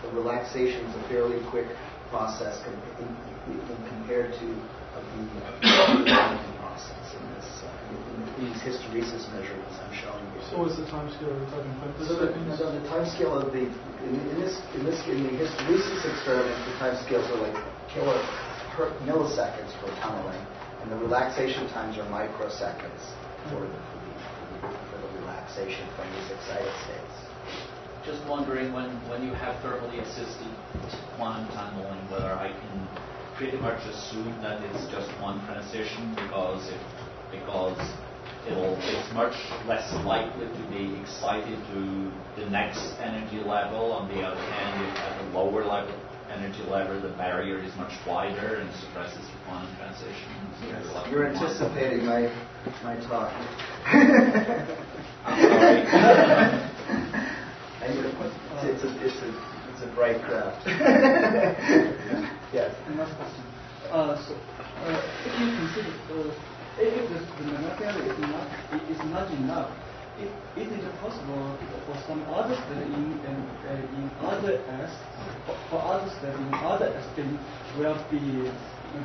The relaxation is a fairly quick process com- in, in, in compared to uh, the uh, process in this uh, in, these hysteresis measurements I'm showing you. So what's the time scale we're talking about? So the, so the time scale of the in, in this in this in the hysteresis experiment, the time scales are like kilo per, milliseconds for tunneling, and the relaxation times are microseconds for the, for the, for the relaxation from these excited states. Just wondering when, when you have thermally assisted quantum tunneling, whether I can pretty much assume that it's just one transition because if, because it'll it's much less likely to be excited to the next energy level. On the other hand, if at a lower level energy level the barrier is much wider and suppresses the quantum transition. So you're like You're one- anticipating my my talk. And it's, a, it's, a, it's a bright crowd. yes. Another question. Uh, so, uh, if you consider, uh, if the, the material is not is not enough, is, it possible for some other study in in, uh, in other S for, for other study in other S thing will be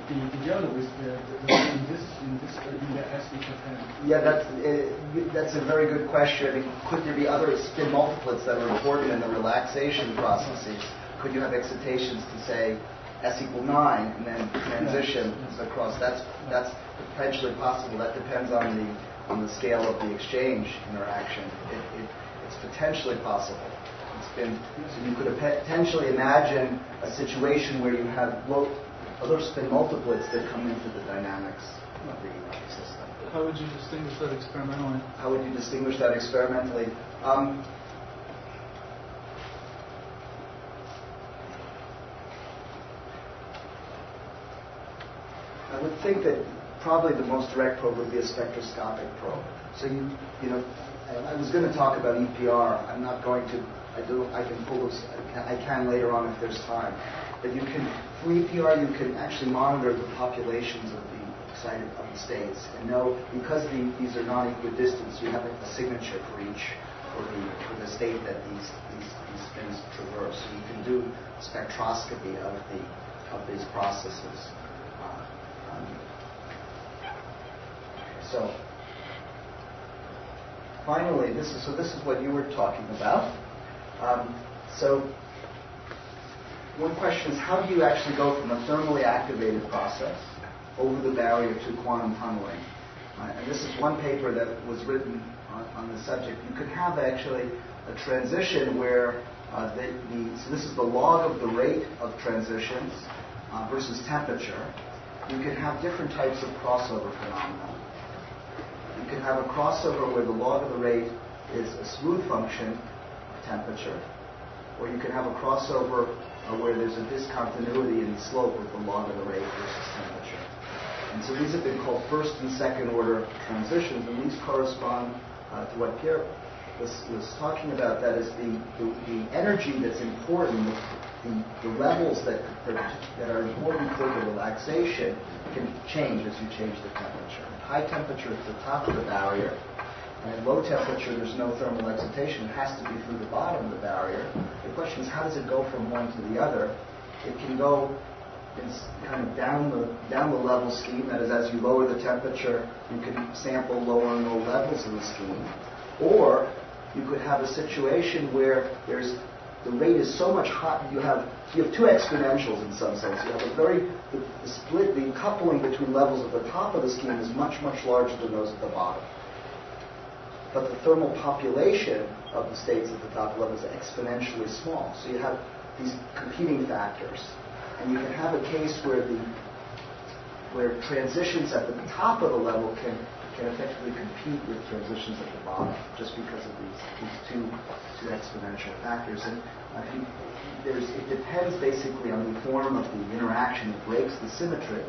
be developed with the, the, in this in this in the S equal ten? Yeah, that's, uh, that's a very good question. I mean, could there be other spin multiplets that are important in the relaxation processes? Could you have excitations to say S equal 9 and then transition across? That's, that's potentially possible. That depends on the, on the scale of the exchange interaction. It, it, it's potentially possible. It's been, so you could potentially imagine a situation where you have low, other spin multiplets that come into the dynamics of the system. How would you distinguish that experimentally? How would you distinguish that experimentally? Um, I would think that probably the most direct probe would be a spectroscopic probe. So you, you know, I was going to talk about EPR. I'm not going to. I do. I can pull can, I can later on if there's time. But you can, for EPR, you can actually monitor the populations of the excited of the states and know because the, these are non-equidistant, you have a, signature for each for the for the state that these these, these spins traverse. So you can do spectroscopy of the of these processes. Uh, um, so finally, this is so. This is what you were talking about. Um, so one question is, how do you actually go from a thermally activated process over the barrier to quantum tunneling? Uh, and this is one paper that was written on, on the subject. You could have actually a transition where uh, the, the, so this is the log of the rate of transitions uh, versus temperature. You could have different types of crossover phenomena. You can have a crossover where the log of the rate is a smooth function of temperature, or you can have a crossover uh, where there's a discontinuity in the slope with the log of the rate versus temperature. And so these have been called first and second order transitions, and these correspond uh, to what Pierre was, was talking about. That is the, the, the energy that's important, the, the levels that, that, are important for the relaxation can change as you change the temperature. High temperature at the top of the barrier, at low temperature there's no thermal excitation. It has to be through the bottom of the barrier. The question is how does it go from one to the other? It can go it's kind of down the down the level scheme. That is, as you lower the temperature, you can sample lower and lower levels in the scheme. Or you could have a situation where there's the rate is so much hot. You have you have two exponentials in some sense. You have a very the, the split, the coupling between levels at the top of the scheme is much much larger than those at the bottom. But the thermal population of the states at the top level is exponentially small. So you have these competing factors. And you can have a case where the where transitions at the top of the level can can effectively compete with transitions at the bottom just because of these, these two, two exponential factors. And I think there's, it depends basically on the form of the interaction that breaks the symmetry.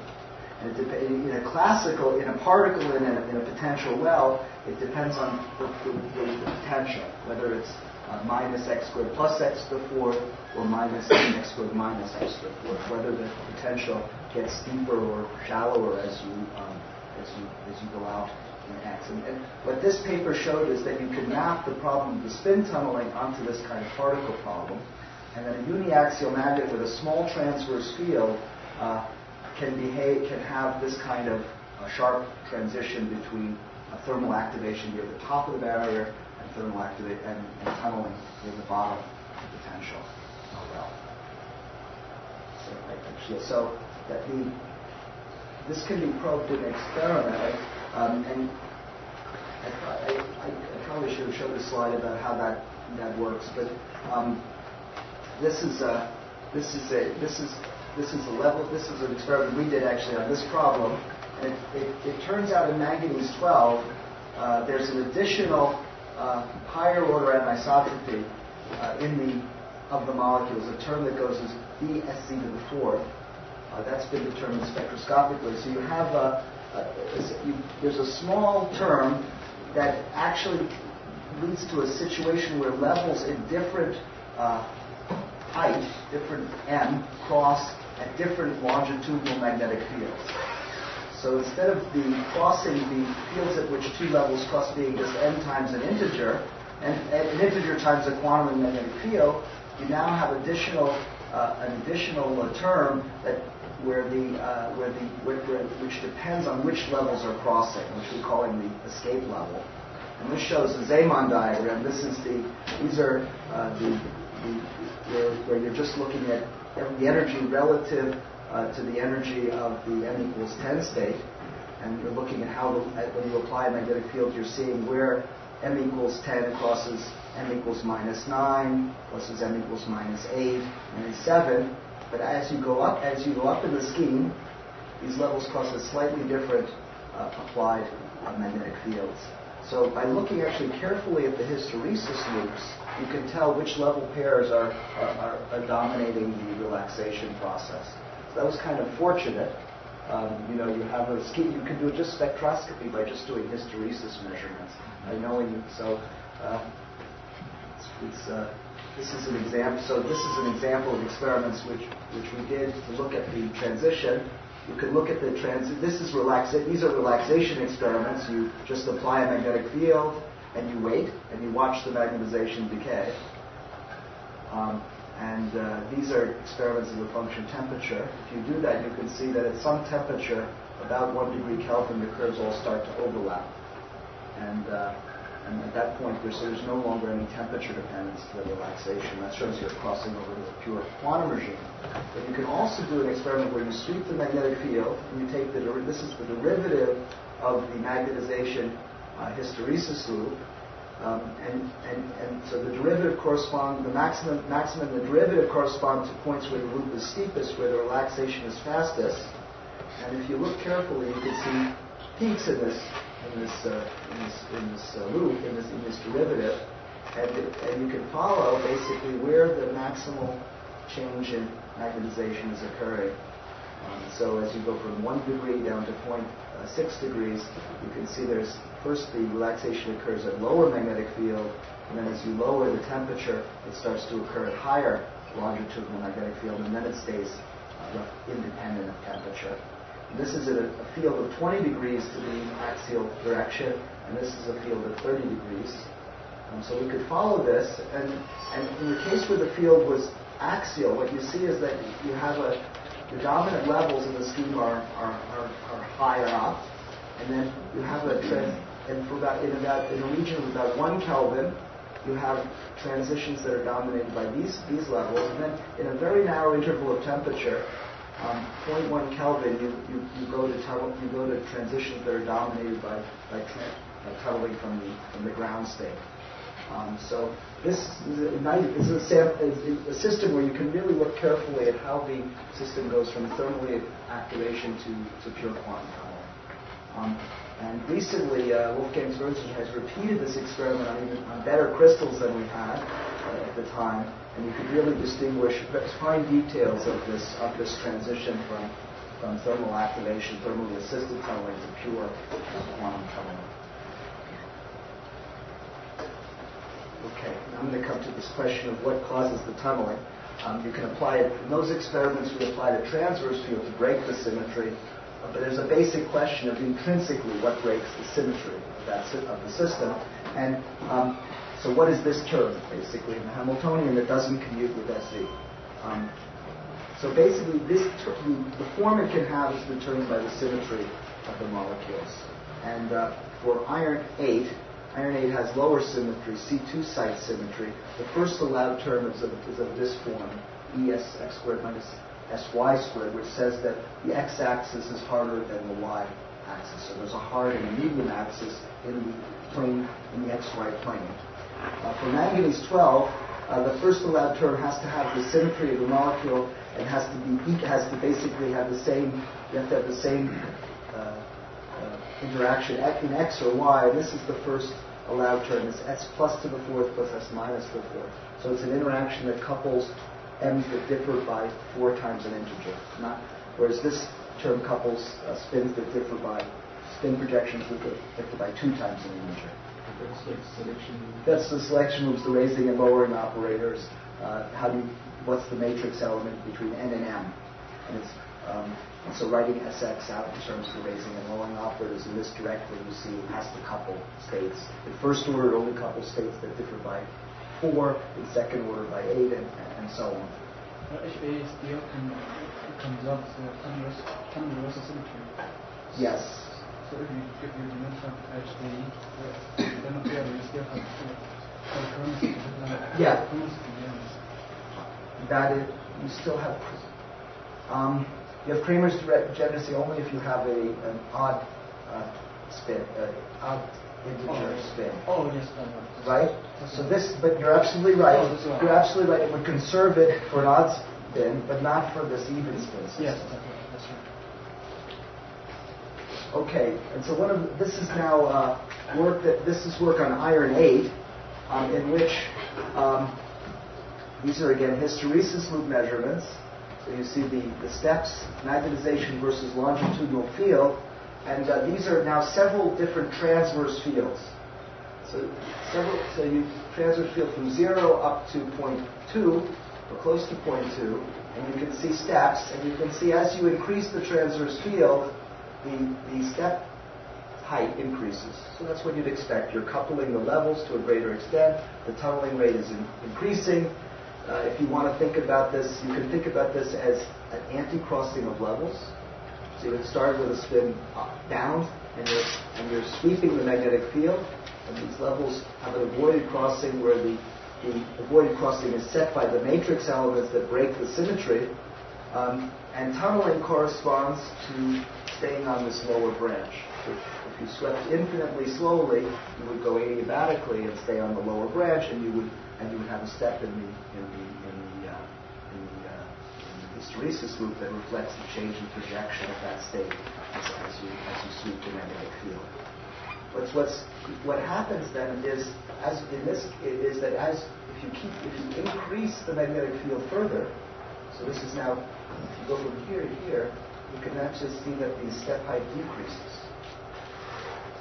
In a classical, in a particle in a, in a potential well, it depends on the, the, the potential, whether it's uh, minus x squared plus x to the fourth or minus x squared minus x to the fourth, whether the potential gets deeper or shallower as you, um, as you, as you go out in x. And, and what this paper showed is that you could map the problem of the spin tunneling onto this kind of particle problem, and then a uniaxial magnet with a small transverse field uh, can behave, can have this kind of uh, sharp transition between thermal activation near the top of the barrier and thermal activation and, and, tunneling near the bottom potential. Oh well. So, actually, so that the this can be probed in experiment, um, and I, I, I, probably should have showed a slide about how that that works, but um, this is a this is a this is this is a level this is an experiment we did actually on this problem it, it, it, turns out in manganese 12, uh, there's an additional uh, higher order anisotropy uh, in the of the molecules, a term that goes as BSC to the fourth. Uh, that's been determined spectroscopically. So you have a, a you, there's a small term that actually leads to a situation where levels in different uh, height, different m, cross at different longitudinal magnetic fields. So instead of the crossing the fields at which two levels cross being just n times an integer, and, an integer times a quantum magnetic field, you now have additional uh, an additional term that where the uh, where the where, which depends on which levels are crossing, which we're calling the escape level. And this shows the Zeeman diagram. This is the these are uh, the, the where, where you're just looking at the energy relative uh, to the energy of the m equals 10 state, and you're looking at how, the, when you apply a magnetic field, you're seeing where m equals 10 crosses m equals minus 9, crosses m equals minus 8, and 7. But as you go up, as you go up in the scheme, these levels cross with slightly different uh, applied uh, magnetic fields. So by looking actually carefully at the hysteresis loops, you can tell which level pairs are, are, are dominating the relaxation process. So that was kind of fortunate. Um, you know, you have a ski, you can do just spectroscopy by just doing hysteresis measurements. I know you, so uh, it's, it's uh, this is an example. So this is an example of experiments which which we did to look at the transition. You can look at the transit. This is relaxation. These are relaxation experiments. You just apply a magnetic field and you wait and you watch the magnetization decay. Um, and uh, these are experiments of the function temperature. If you do that, you can see that at some temperature, about one degree Kelvin, the curves all start to overlap. And, uh, and at that point, there's, there's no longer any temperature dependence to the relaxation. That shows you're crossing over to the pure quantum regime. But you can also do an experiment where you sweep the magnetic field, and you take the, this is the derivative of the magnetization uh, hysteresis loop, um, and, and, and so the derivative corresponds, the maximum, maximum and the derivative correspond to points where the loop is steepest, where the relaxation is fastest. And if you look carefully, you can see peaks in this, in this, uh, in this, in this uh, loop, in this, in this derivative. And, and you can follow basically where the maximal change in magnetization is occurring. Um, so as you go from one degree down to 0.6 uh, degrees, you can see there's first the relaxation occurs at lower magnetic field, and then as you lower the temperature, it starts to occur at higher longitudinal magnetic field, and then it stays uh, independent of temperature. And this is at a, a, field of 20 degrees to the axial direction, and this is a field of 30 degrees. Um, so we could follow this, and, and in the case where the field was axial, what you see is that you have a the dominant levels in the scheme are, are, are, are higher up, then you have a trend, and for that in about, in a region of that one Kelvin, you have transitions that are dominated by these, these levels, and then in a very narrow interval of temperature, um, 0.1 Kelvin, you, you, you go to you go to transitions that are dominated by, by, tra- by tunneling from the, from the ground state. Um, so this is a, nice, is a, a system where you can really look carefully at how the system goes from thermal activation to, to pure quantum. Um, and recently, uh, Wolfgang Wernsdorfer has repeated this experiment on, even, on better crystals than we had uh, at the time, and you could really distinguish fine details of this of this transition from from thermal activation, thermally assisted tunneling to pure quantum tunneling. Okay, I'm going to come to this question of what causes the tunneling. Um, you can apply it, in those experiments we applied a transverse field to break the symmetry, but there's a basic question of intrinsically what breaks the symmetry of, that, of the system. And um, so what is this term, basically, in the Hamiltonian that doesn't commute with SZ? Um, so basically, this ter- the form it can have is determined by the symmetry of the molecules. And uh, for iron 8, Iron 8 has lower symmetry, C2 site symmetry. The first allowed term is of, is of this form, ESX squared minus SY squared, which says that the x-axis is harder than the y-axis. So there's a hard and a medium axis in the plane, in the xy plane. Uh, for manganese 12, uh, the first allowed term has to have the symmetry of the molecule and has to be has to basically have the same. You have to have the same uh, interaction in x or y, and this is the first allowed term. It's s plus to the fourth plus s minus to the fourth. So it's an interaction that couples m's that differ by four times an integer. Not, whereas this term couples uh, spins that differ by spin projections that differ by two times an integer. That's like selection. That's the selection moves, the raising and lowering operators. Uh, how do you, what's the matrix element between n and m? And it's um, and so writing Sx out in terms of the raising and lowering operators in this directly, you see it has to couple states. In first order, it only couples states that differ by 4, in second order by 8, and, and so on. Uh, HA still can the converse, converse symmetry. Yes. So if you, if you do not have HA, then apparently you still have concurrency. Yeah. Concurrency, yes. That is, you still have. Um, you have Kramers' degeneracy only if you have a, an odd uh, spin, uh, odd integer Oh. spin. Oh, yes. Right? So this, but you're absolutely right. Oh. You're absolutely right. It would conserve it for an odd spin, but not for this even spin system. Yes, that's right. Okay, and so one of this is now uh, work that this is work on iron eight, um, in which um, these are again hysteresis loop measurements. So you see the, the steps, magnetization versus longitudinal field, and uh, these are now several different transverse fields. So several, so you transverse field from zero up to point two, or close to point two, and you can see steps, and you can see as you increase the transverse field, the, the step height increases. So that's what you'd expect. You're coupling the levels to a greater extent. The tunneling rate is in, increasing. Uh, if you want to think about this, you can think about this as an anti-crossing of levels. So you would start with a spin up, down, and you're, and you're sweeping the magnetic field, these levels have an avoided crossing where the, the avoided crossing is set by the matrix elements that break the symmetry. Um, and tunneling corresponds to staying on this lower branch. If, if you swept infinitely slowly, you would go adiabatically and stay on the lower branch, and you would and you would have a step in the in the in the, uh, in the, uh, in the hysteresis loop that reflects the change in projection of that state as, as you as you sweep the magnetic field. What's what's what happens then is as in this is that as if you keep if you increase the magnetic field further, so this is now if you go from here to here, you can actually see that the step height decreases.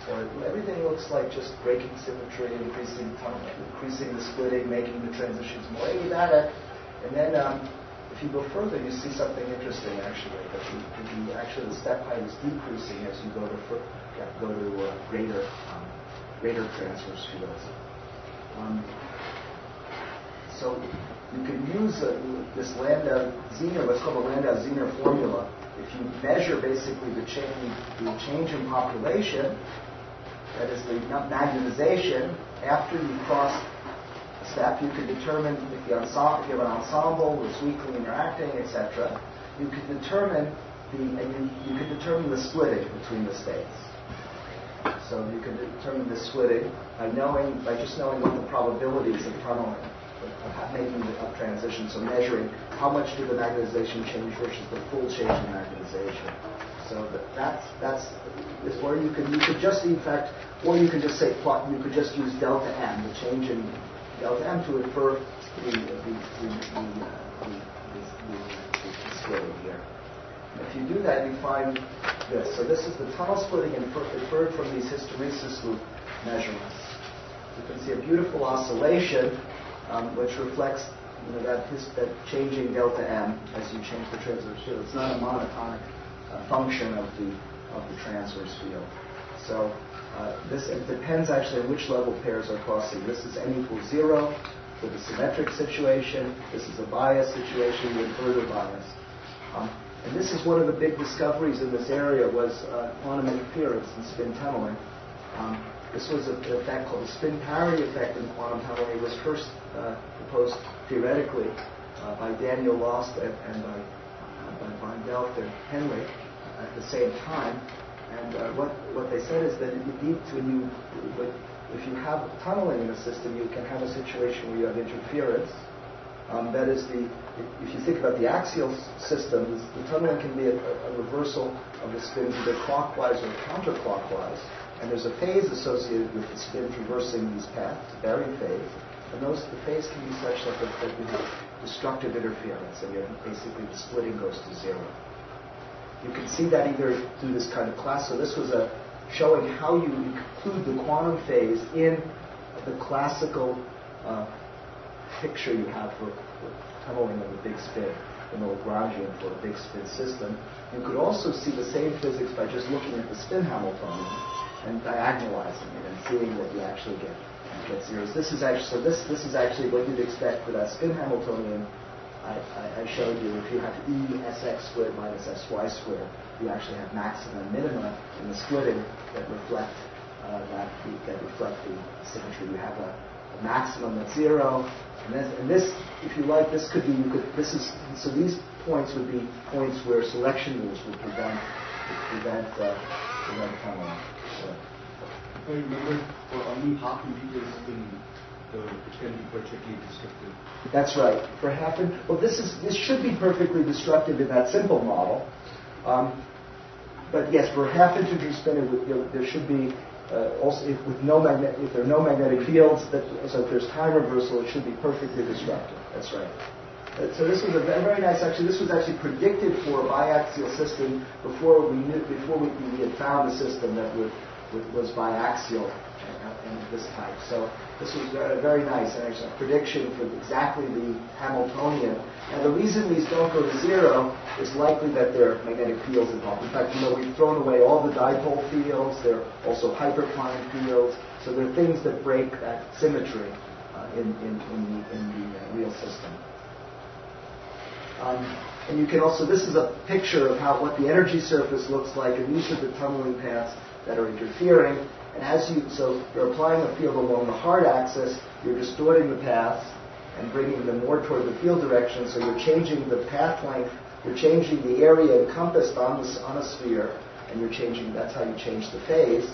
So everything looks like just breaking symmetry, increasing tunnel, increasing the splitting, making the transitions more adiabatic. And then um, if you go further, you see something interesting actually. That actually the step height is decreasing as you go to fur, yeah, go to greater um, greater transverse fields. Um, so you can use uh, this Landau Zener, what's called the Landau Zener formula. If you measure basically the change, the change in population, that is the magnetization, after you cross a step, you can determine if the ensemble, if you have an ensemble that's weakly interacting, etc. You can determine the, you, you can determine the splitting between the states. So you can determine the splitting by knowing, by just knowing what the probabilities of tunneling, of making the up transition, so measuring how much did the magnetization change versus the full change in magnetization. So that, that's that's is where you can you could just in fact, or you can just say plot. You could just use delta m, the change in delta m, to infer the the the, the, uh, the, the, the splitting here. If you do that, you find this. So this is the tunnel splitting inferred from these hysteresis loop measurements. You can see a beautiful oscillation um, which reflects you know, that, his, that changing delta m as you change the transverse field. It's not a monotonic uh, function of the, of the transverse field. So uh, this it depends actually on which level pairs are crossing. This is n equals zero for the symmetric situation. This is a bias situation, the inverter bias. Um, and this is one of the big discoveries in this area was uh, quantum interference and spin tunneling. Um, this was an effect called the spin parity effect in quantum tunneling. It was first uh, proposed theoretically uh, by Daniel Loss and, and by, uh, by Von Delft and Henley at the same time. And uh, what, what they said is that indeed, when you, if you have tunneling in a system, you can have a situation where you have interference um, that is the, if you think about the axial systems, the tunneling can be a, a, reversal of the spins either clockwise or counterclockwise. And there's a phase associated with the spin traversing these paths, a Berry phase. And those, the phase can be such that, that you have destructive interference, and you're basically the splitting goes to zero. You can see that either through this kind of class. So this was a showing how you include the quantum phase in the classical uh, picture you have for, for tunneling of a big spin, the Lagrangian for a big spin system. You could also see the same physics by just looking at the spin Hamiltonian and diagonalizing it and seeing that you actually get get zeros. This is actually so this this is actually what you'd expect for that spin Hamiltonian. I, I, I showed you if you have E sx squared minus sy squared, you actually have maxima and minima in the splitting that reflect uh, that that reflect the symmetry. You have a, a maximum at zero, and this, and this, if you like, this could be, you could, this is, so these points would be points where selection rules would prevent, would prevent, uh, prevent tunneling. So. I remember for only half integers in the, it can be perfectly destructive. That's right. For half, in, well, this is this should be perfectly destructive in that simple model. Um, but yes, for half integer spin, it, there should be uh, also if with no magnet, if there are no magnetic fields, that, so if there's time reversal, it should be perfectly destructive. That's right. Uh, so this was a very nice. Actually, this was actually predicted for a biaxial system before we knew, before we, we had found a system that would, was biaxial and this type. So this was very nice, and it's a prediction for exactly the Hamiltonian. And the reason these don't go to zero is likely that there are magnetic fields involved. In fact, you know, we've thrown away all the dipole fields. There are also hyperfine fields. So there are things that break that symmetry uh, in, in, in, the, in the uh, real system. Um, and you can also, this is a picture of how what the energy surface looks like, and these are the tunneling paths that are interfering. And as you, so you're applying a field along the hard axis, you're distorting the paths and bringing them more toward the field direction. So you're changing the path length, you're changing the area encompassed on, this, on a sphere, and you're changing, that's how you change the phase.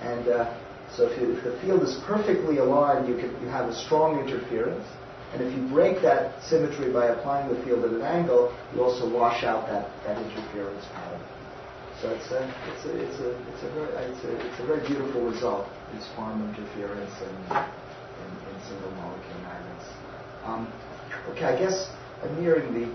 And uh, so if, you, if, the field is perfectly aligned, you, can, you have a strong interference. And if you break that symmetry by applying the field at an angle, you also wash out that, that interference pattern. So it's a, it's a, it's a, it's a, very, it's a, it's a very beautiful result, this quantum interference in, in, in single molecule magnets. Um, okay, I guess I'm nearing the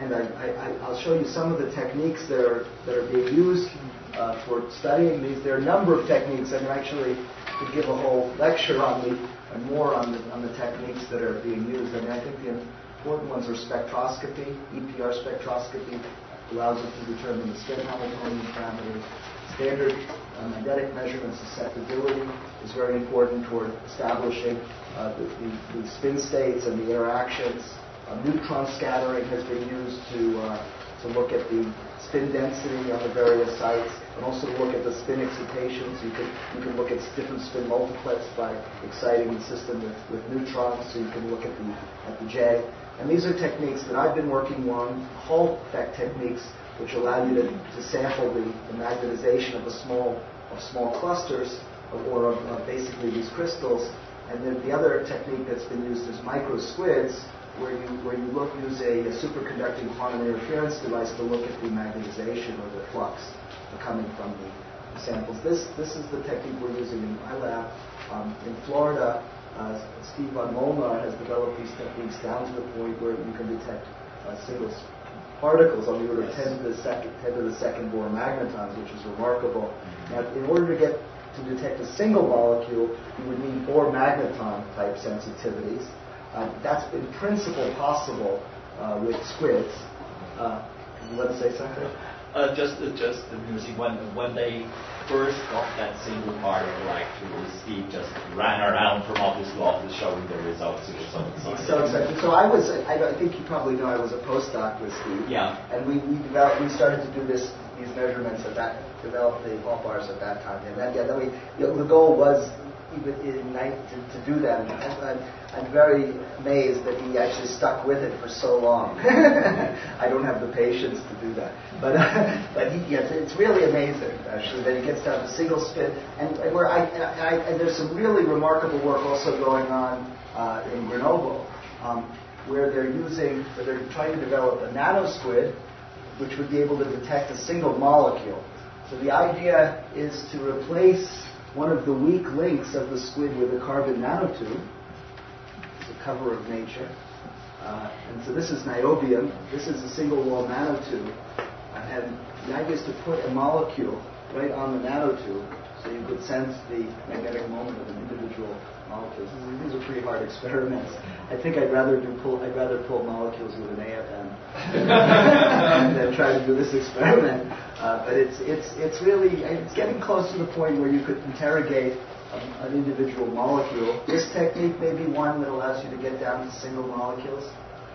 end. I, I, will show you some of the techniques that are, that are being used uh, for studying these. There are a number of techniques. I mean, actually, could give a whole lecture on the, and more on the, on the techniques that are being used. I mean, I think the important ones are spectroscopy, EPR spectroscopy, allows us to determine the spin Hamiltonian parameters. Standard uh, magnetic measurement susceptibility is very important toward establishing uh, the, the, the, spin states and the interactions. Uh, neutron scattering has been used to, uh, to look at the spin density on the various sites and also to look at the spin excitations. You can, you can look at different spin multiplets by exciting the system with, with neutrons, so you can look at the, at the J. And these are techniques that I've been working on, Hall effect techniques, which allow you to, to sample the, the magnetization of a small of small clusters or of, of basically these crystals. And then the other technique that's been used is micro SQUIDs, where you where you look use a, a superconducting quantum interference device to look at the magnetization or the flux coming from the samples. This this is the technique we're using in my lab. Um, in Florida, uh, Steve von Molnar has developed these techniques down to the point where you can detect uh, single particles on the order of 10 to the second 10 to the second Bohr magnetons, which is remarkable. Now, in order to get to detect a single molecule, you would need Bohr magneton type sensitivities. Um, that's in principle possible uh, with SQUIDs. Uh, you want to say something? Uh, just, uh, just amusing when when they first got that single particle actually, Steve just ran around from office to office showing the results. He was so excited. So excited. So I was, I, I think you probably know, I was a postdoc with Steve. Yeah. And we, we developed, we started to do this, these measurements at that, develop the Hall bars at that time. And then, yeah, then we, you know, the goal was even in night to, to do. And I'm, I'm very amazed that he actually stuck with it for so long. I don't have the patience to do that. But, uh, but he, yes, it's really amazing, actually, that he gets to single spin. And, and where I, I, and there's some really remarkable work also going on uh, in Grenoble, um, where they're using, where they're trying to develop a nano-SQUID, which would be able to detect a single molecule. So the idea is to replace one of the weak links of the SQUID with a carbon nanotube. It's a cover of nature. Uh, and so this is niobium. This is a single wall nanotube. And the idea is to put a molecule right on the nanotube so you could sense the magnetic moment of an individual molecule. These are pretty hard experiments. I think I'd rather do pull. I'd rather pull molecules with an AFM than try to do this experiment. Uh, but it's it's it's really it's getting close to the point where you could interrogate um, an individual molecule. This technique may be one that allows you to get down to single molecules.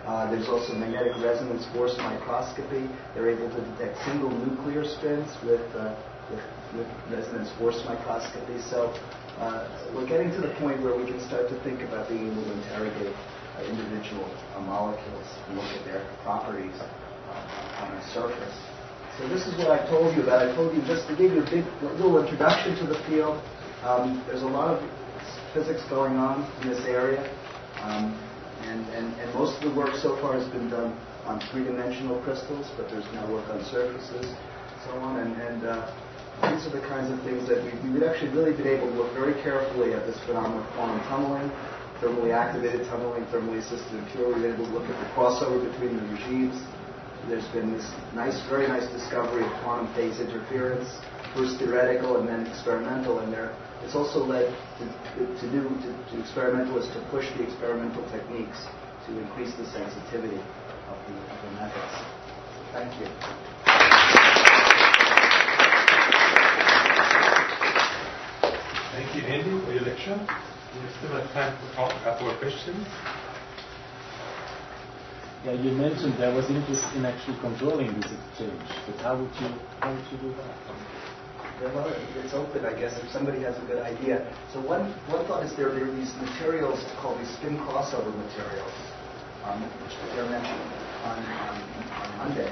Uh, there's also magnetic resonance force microscopy. They're able to detect single nuclear spins with uh, with, with resonance force microscopy. So uh, we're getting to the point where we can start to think about being able to interrogate uh, individual molecules and look at their properties on a surface. So this is what I told you about. I told you just to give you a big little introduction to the field. Um, there's a lot of physics going on in this area, um, and, and, and most of the work so far has been done on three-dimensional crystals, but there's now work on surfaces, so on, and, and uh, these are the kinds of things that we, we've actually really been able to look very carefully at this phenomenon of quantum tunneling, thermally activated tunneling, thermally assisted impure. We've been able to look at the crossover between the regimes. There's been this nice, very nice discovery of quantum phase interference, first theoretical and then experimental, and there it's also led to, to do to, to experimentalists to push the experimental techniques to increase the sensitivity of the, of the methods. Thank you. Thank you, Andy, for your lecture. We still have time to talk a couple of questions. Yeah, you mentioned there was interest in actually controlling this exchange, but how would you how would you do that? Well, it's open, I guess, if somebody has a good idea. So one, one thought is there, there are these materials called these spin crossover materials, um, which they're mentioned on, on, on Monday,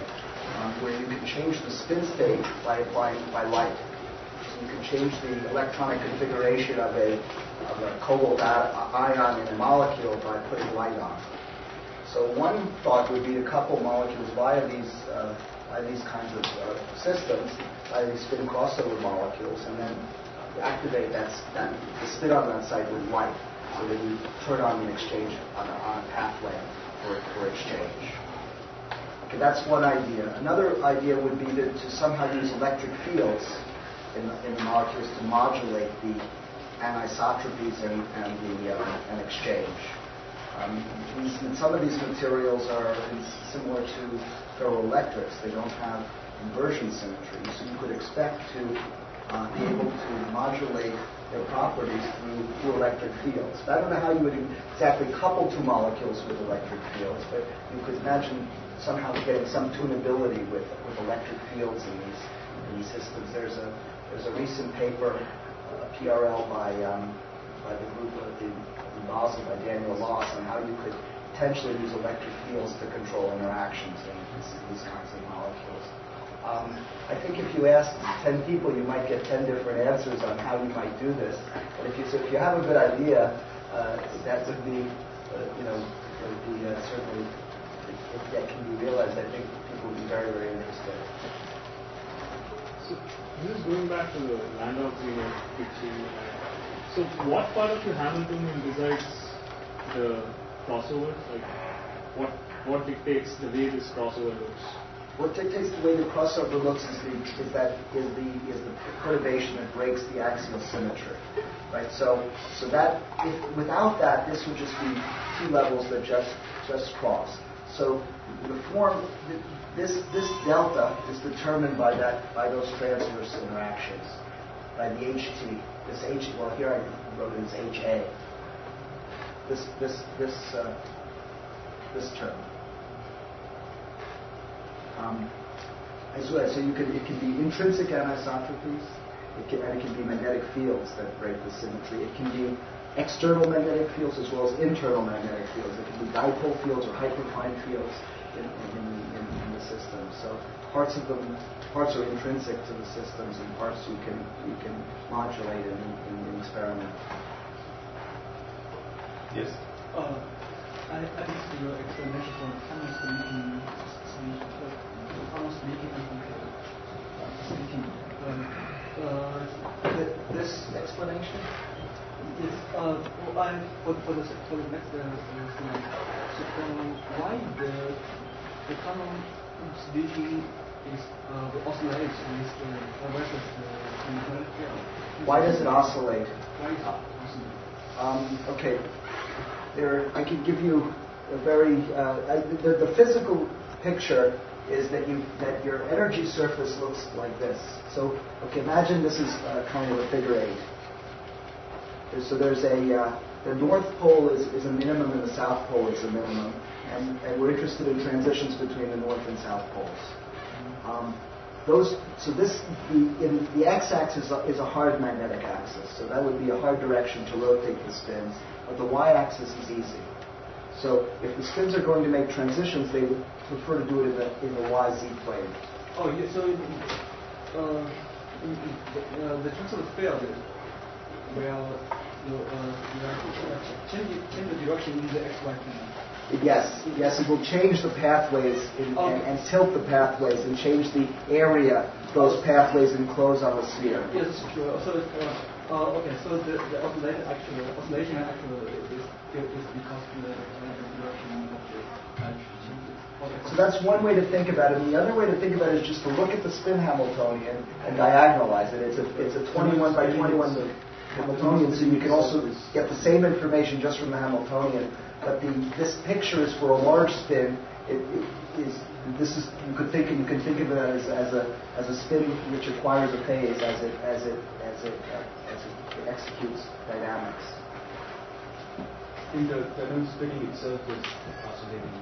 um, where you can change the spin state by applying by light So you can change the electronic configuration of a, of a cobalt ion in a molecule by putting light on. So one thought would be to couple molecules via these uh, by these kinds of uh, systems, by these spin crossover molecules, and then activate that, that the spin on that site with light, so that you turn on an exchange on a, on a pathway for, for exchange. Okay, that's one idea. Another idea would be to, to somehow use electric fields in the, in the molecules to modulate the anisotropies and, and the uh, and exchange. Um, some of these materials are similar to ferroelectrics. They don't have inversion symmetry, so you could expect to uh, be able to modulate their properties through, through electric fields. But I don't know how you would exactly couple two molecules with electric fields, but you could imagine somehow getting some tunability with, with electric fields in these, in these systems. There's a, there's a recent paper, a PRL by, um, by the group of the, Basel by Daniel Loss on how you could potentially use electric fields to control interactions in these, kinds of molecules. Um, I think if you ask 10 people, you might get 10 different answers on how you might do this. But if you, so if you have a good idea, uh, that would be, uh, you know, would be uh, certainly, if, if that can be realized, I think people would be very, very interested. So this is going back to the Landau-Zener picture. So what part of the Hamiltonian decides the crossover? Like what what dictates the way this crossover looks? What dictates the way the crossover looks is, the, is that is the is the perturbation that breaks the axial symmetry, right? So so that if, without that, this would just be two levels that just just cross. So the form this this delta is determined by that by those transverse interactions, by the HT. This H well here I wrote it as HA. This this this uh, this term. Um, as well, so you can, it can be intrinsic anisotropies, it can, and it can be magnetic fields that break the symmetry. It can be external magnetic fields as well as internal magnetic fields. It can be dipole fields or hyperfine fields in, in, in, in the system. So parts of them, parts are intrinsic to the systems, and parts you can you can modulate in, in, in experiment. Yes. Uh, I, I think your explanation for Thomas speaking, Thomas speaking and computer speaking. Um, uh, th- this explanation is uh, well, I, for, for the for the next uh, uh, slide. So um, why the the Thomas speaking uh, oscillates with the uh, versus the magnetic field? Why does it oscillate? Why it oscillate? Um, okay, there, I can give you a very uh, I, the, the physical picture is that you that your energy surface looks like this. So, okay, imagine this is uh, kind of a figure eight. So there's a uh, the north pole is, is a minimum and the south pole is a minimum, and, and we're interested in transitions between the north and south poles. Um, those, so this, the, in, the x-axis is a hard magnetic axis, so that would be a hard direction to rotate the spins, but the y-axis is easy. So if the spins are going to make transitions, they would prefer to do it in the, in the YZ plane. Oh, yeah, so uh, uh, the transverse field will will, uh, change, change the direction in the XY plane. Yes, yes, it will change the pathways in, and, and tilt the pathways and change the area those pathways enclose on the sphere. Yes, true. So, uh, uh, okay, so the, the oscillation actually, oscillation actually is, is because the uh, direction of the So that's one way to think about it. And the other way to think about it is just to look at the spin Hamiltonian and diagonalize it. It's a, it's a 21 by 21 Hamiltonian, so you can also get the same information just from the Hamiltonian. But the, this picture is for a large spin. It, it is this is you could think you can think of it as, as a as a spin which acquires a phase as it as it as it uh, as it executes dynamics. In the dynamic splitting itself is oscillating.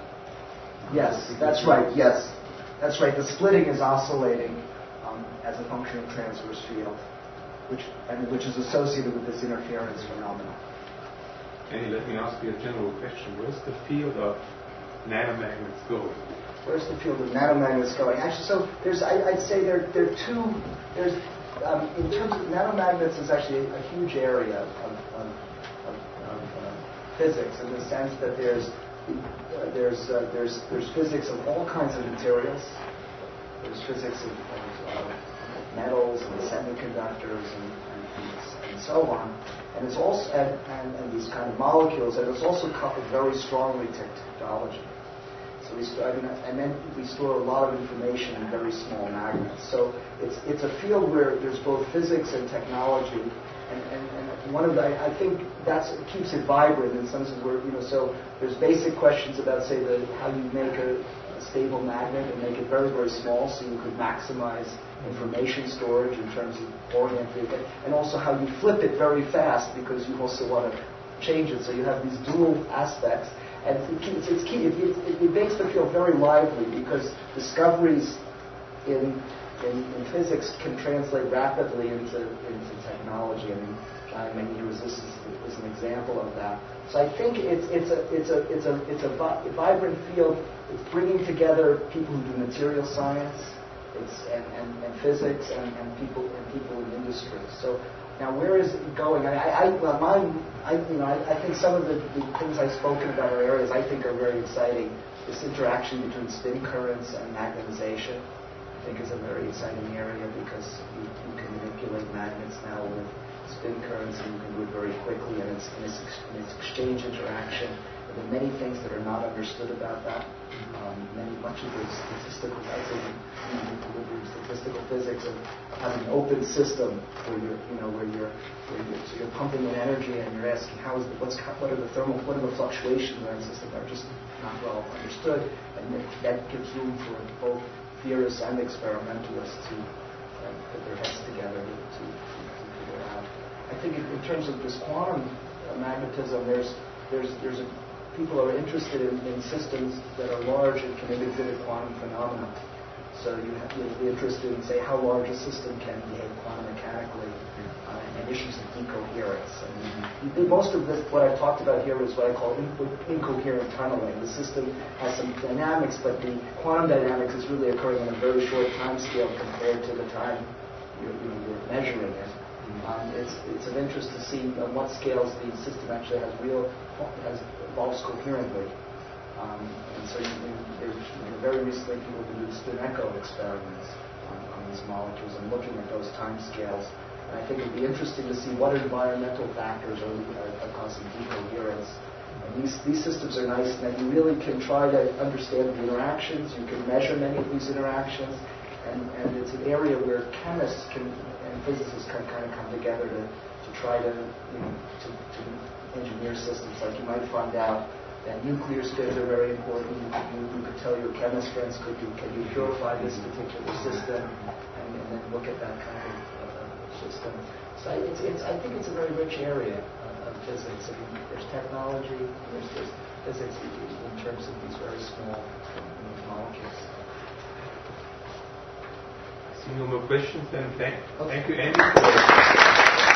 Yes, that's right. Yes, that's right. The splitting is oscillating um, as a function of transverse field, which and which is associated with this interference phenomenon. Let me ask you a general question. Where's the field of nanomagnets going? Where's the field of nanomagnets going? Actually, so there's I, would say there there are two. There's um, in terms of nanomagnets is actually a huge area of, of, of, of uh, physics in the sense that there's uh, there's uh, there's there's physics of all kinds of materials. There's physics of, of metals and semiconductors and, and, and, so on. And it's also and, and, these kind of molecules, and it's also coupled very strongly to technology. So we I mean, and then we store a lot of information in very small magnets. So it's, it's a field where there's both physics and technology. And, and, and one of the, I think that's it keeps it vibrant in some sense where, you know, so there's basic questions about, say, the, how you make a, a stable magnet and make it very, very small so you could maximize information storage in terms of orienting it, and also how you flip it very fast because you also want to change it. So you have these dual aspects. And it's, it's key. It, it, it makes the field very lively because discoveries in, in, in physics can translate rapidly into, into technology. I mean, giant magnetoresistance is an example of that. So I think it's, it's, a, it's, a, it's, a, it's a vi- vibrant field. It's bringing together people who do material science it's, and, and, and physics and, and, people, and people in industry. So now, where is it going? I, I, well, my, I, you know, I, I think some of the, the things I've spoken about are areas I think are very exciting. This interaction between spin currents and magnetization, I think, is a very exciting area because you, you can manipulate magnets now with spin currents, and you can do it very quickly, and it's, and it's, and it's exchange interaction. Are many things that are not understood about that. Um, many, much of the statistical, equilibrium statistical physics of, of having an open system where you're, you know, where you're, where you're, so you're pumping in energy and you're asking how is the, what's, what are the thermal, what are the fluctuations in that system are just not well understood, and that, that gives room for both theorists and experimentalists to uh, put their heads together to, to, to figure out. I think in, in terms of this quantum uh, magnetism, there's there's there's a people are interested in, in, systems that are large and can exhibit quantum phenomena. So you have to be interested in, say, how large a system can behave quantum mechanically, uh, and issues of decoherence. And most of this, what I've talked about here is what I call in- incoherent tunneling. The system has some dynamics, but the quantum dynamics is really occurring on a very short time scale compared to the time you're, you're measuring it. Um, it's, it's of interest to see on what scales the system actually has real has coherently. Um, and so you, you, very recently people have been echo experiments on, on, these molecules and looking at those time scales. And I think it would be interesting to see what environmental factors are, are, are causing decoherence. And these, these systems are nice in that you really can try to understand the interactions. You can measure many of these interactions. And, and it's an area where chemists can and physicists can kind of come together to, to try to, you know, to, to engineer systems. Like you might find out that nuclear spins are very important. You, you, you could tell your chemist friends, could you, can you purify this particular system, and, and then look at that kind of uh, system. So I, it's, it's, I think it's a very rich area of, of physics. I mean, there's technology, there's, there's physics in terms of these very small molecules. See no more questions, then thank, thank you, Andy,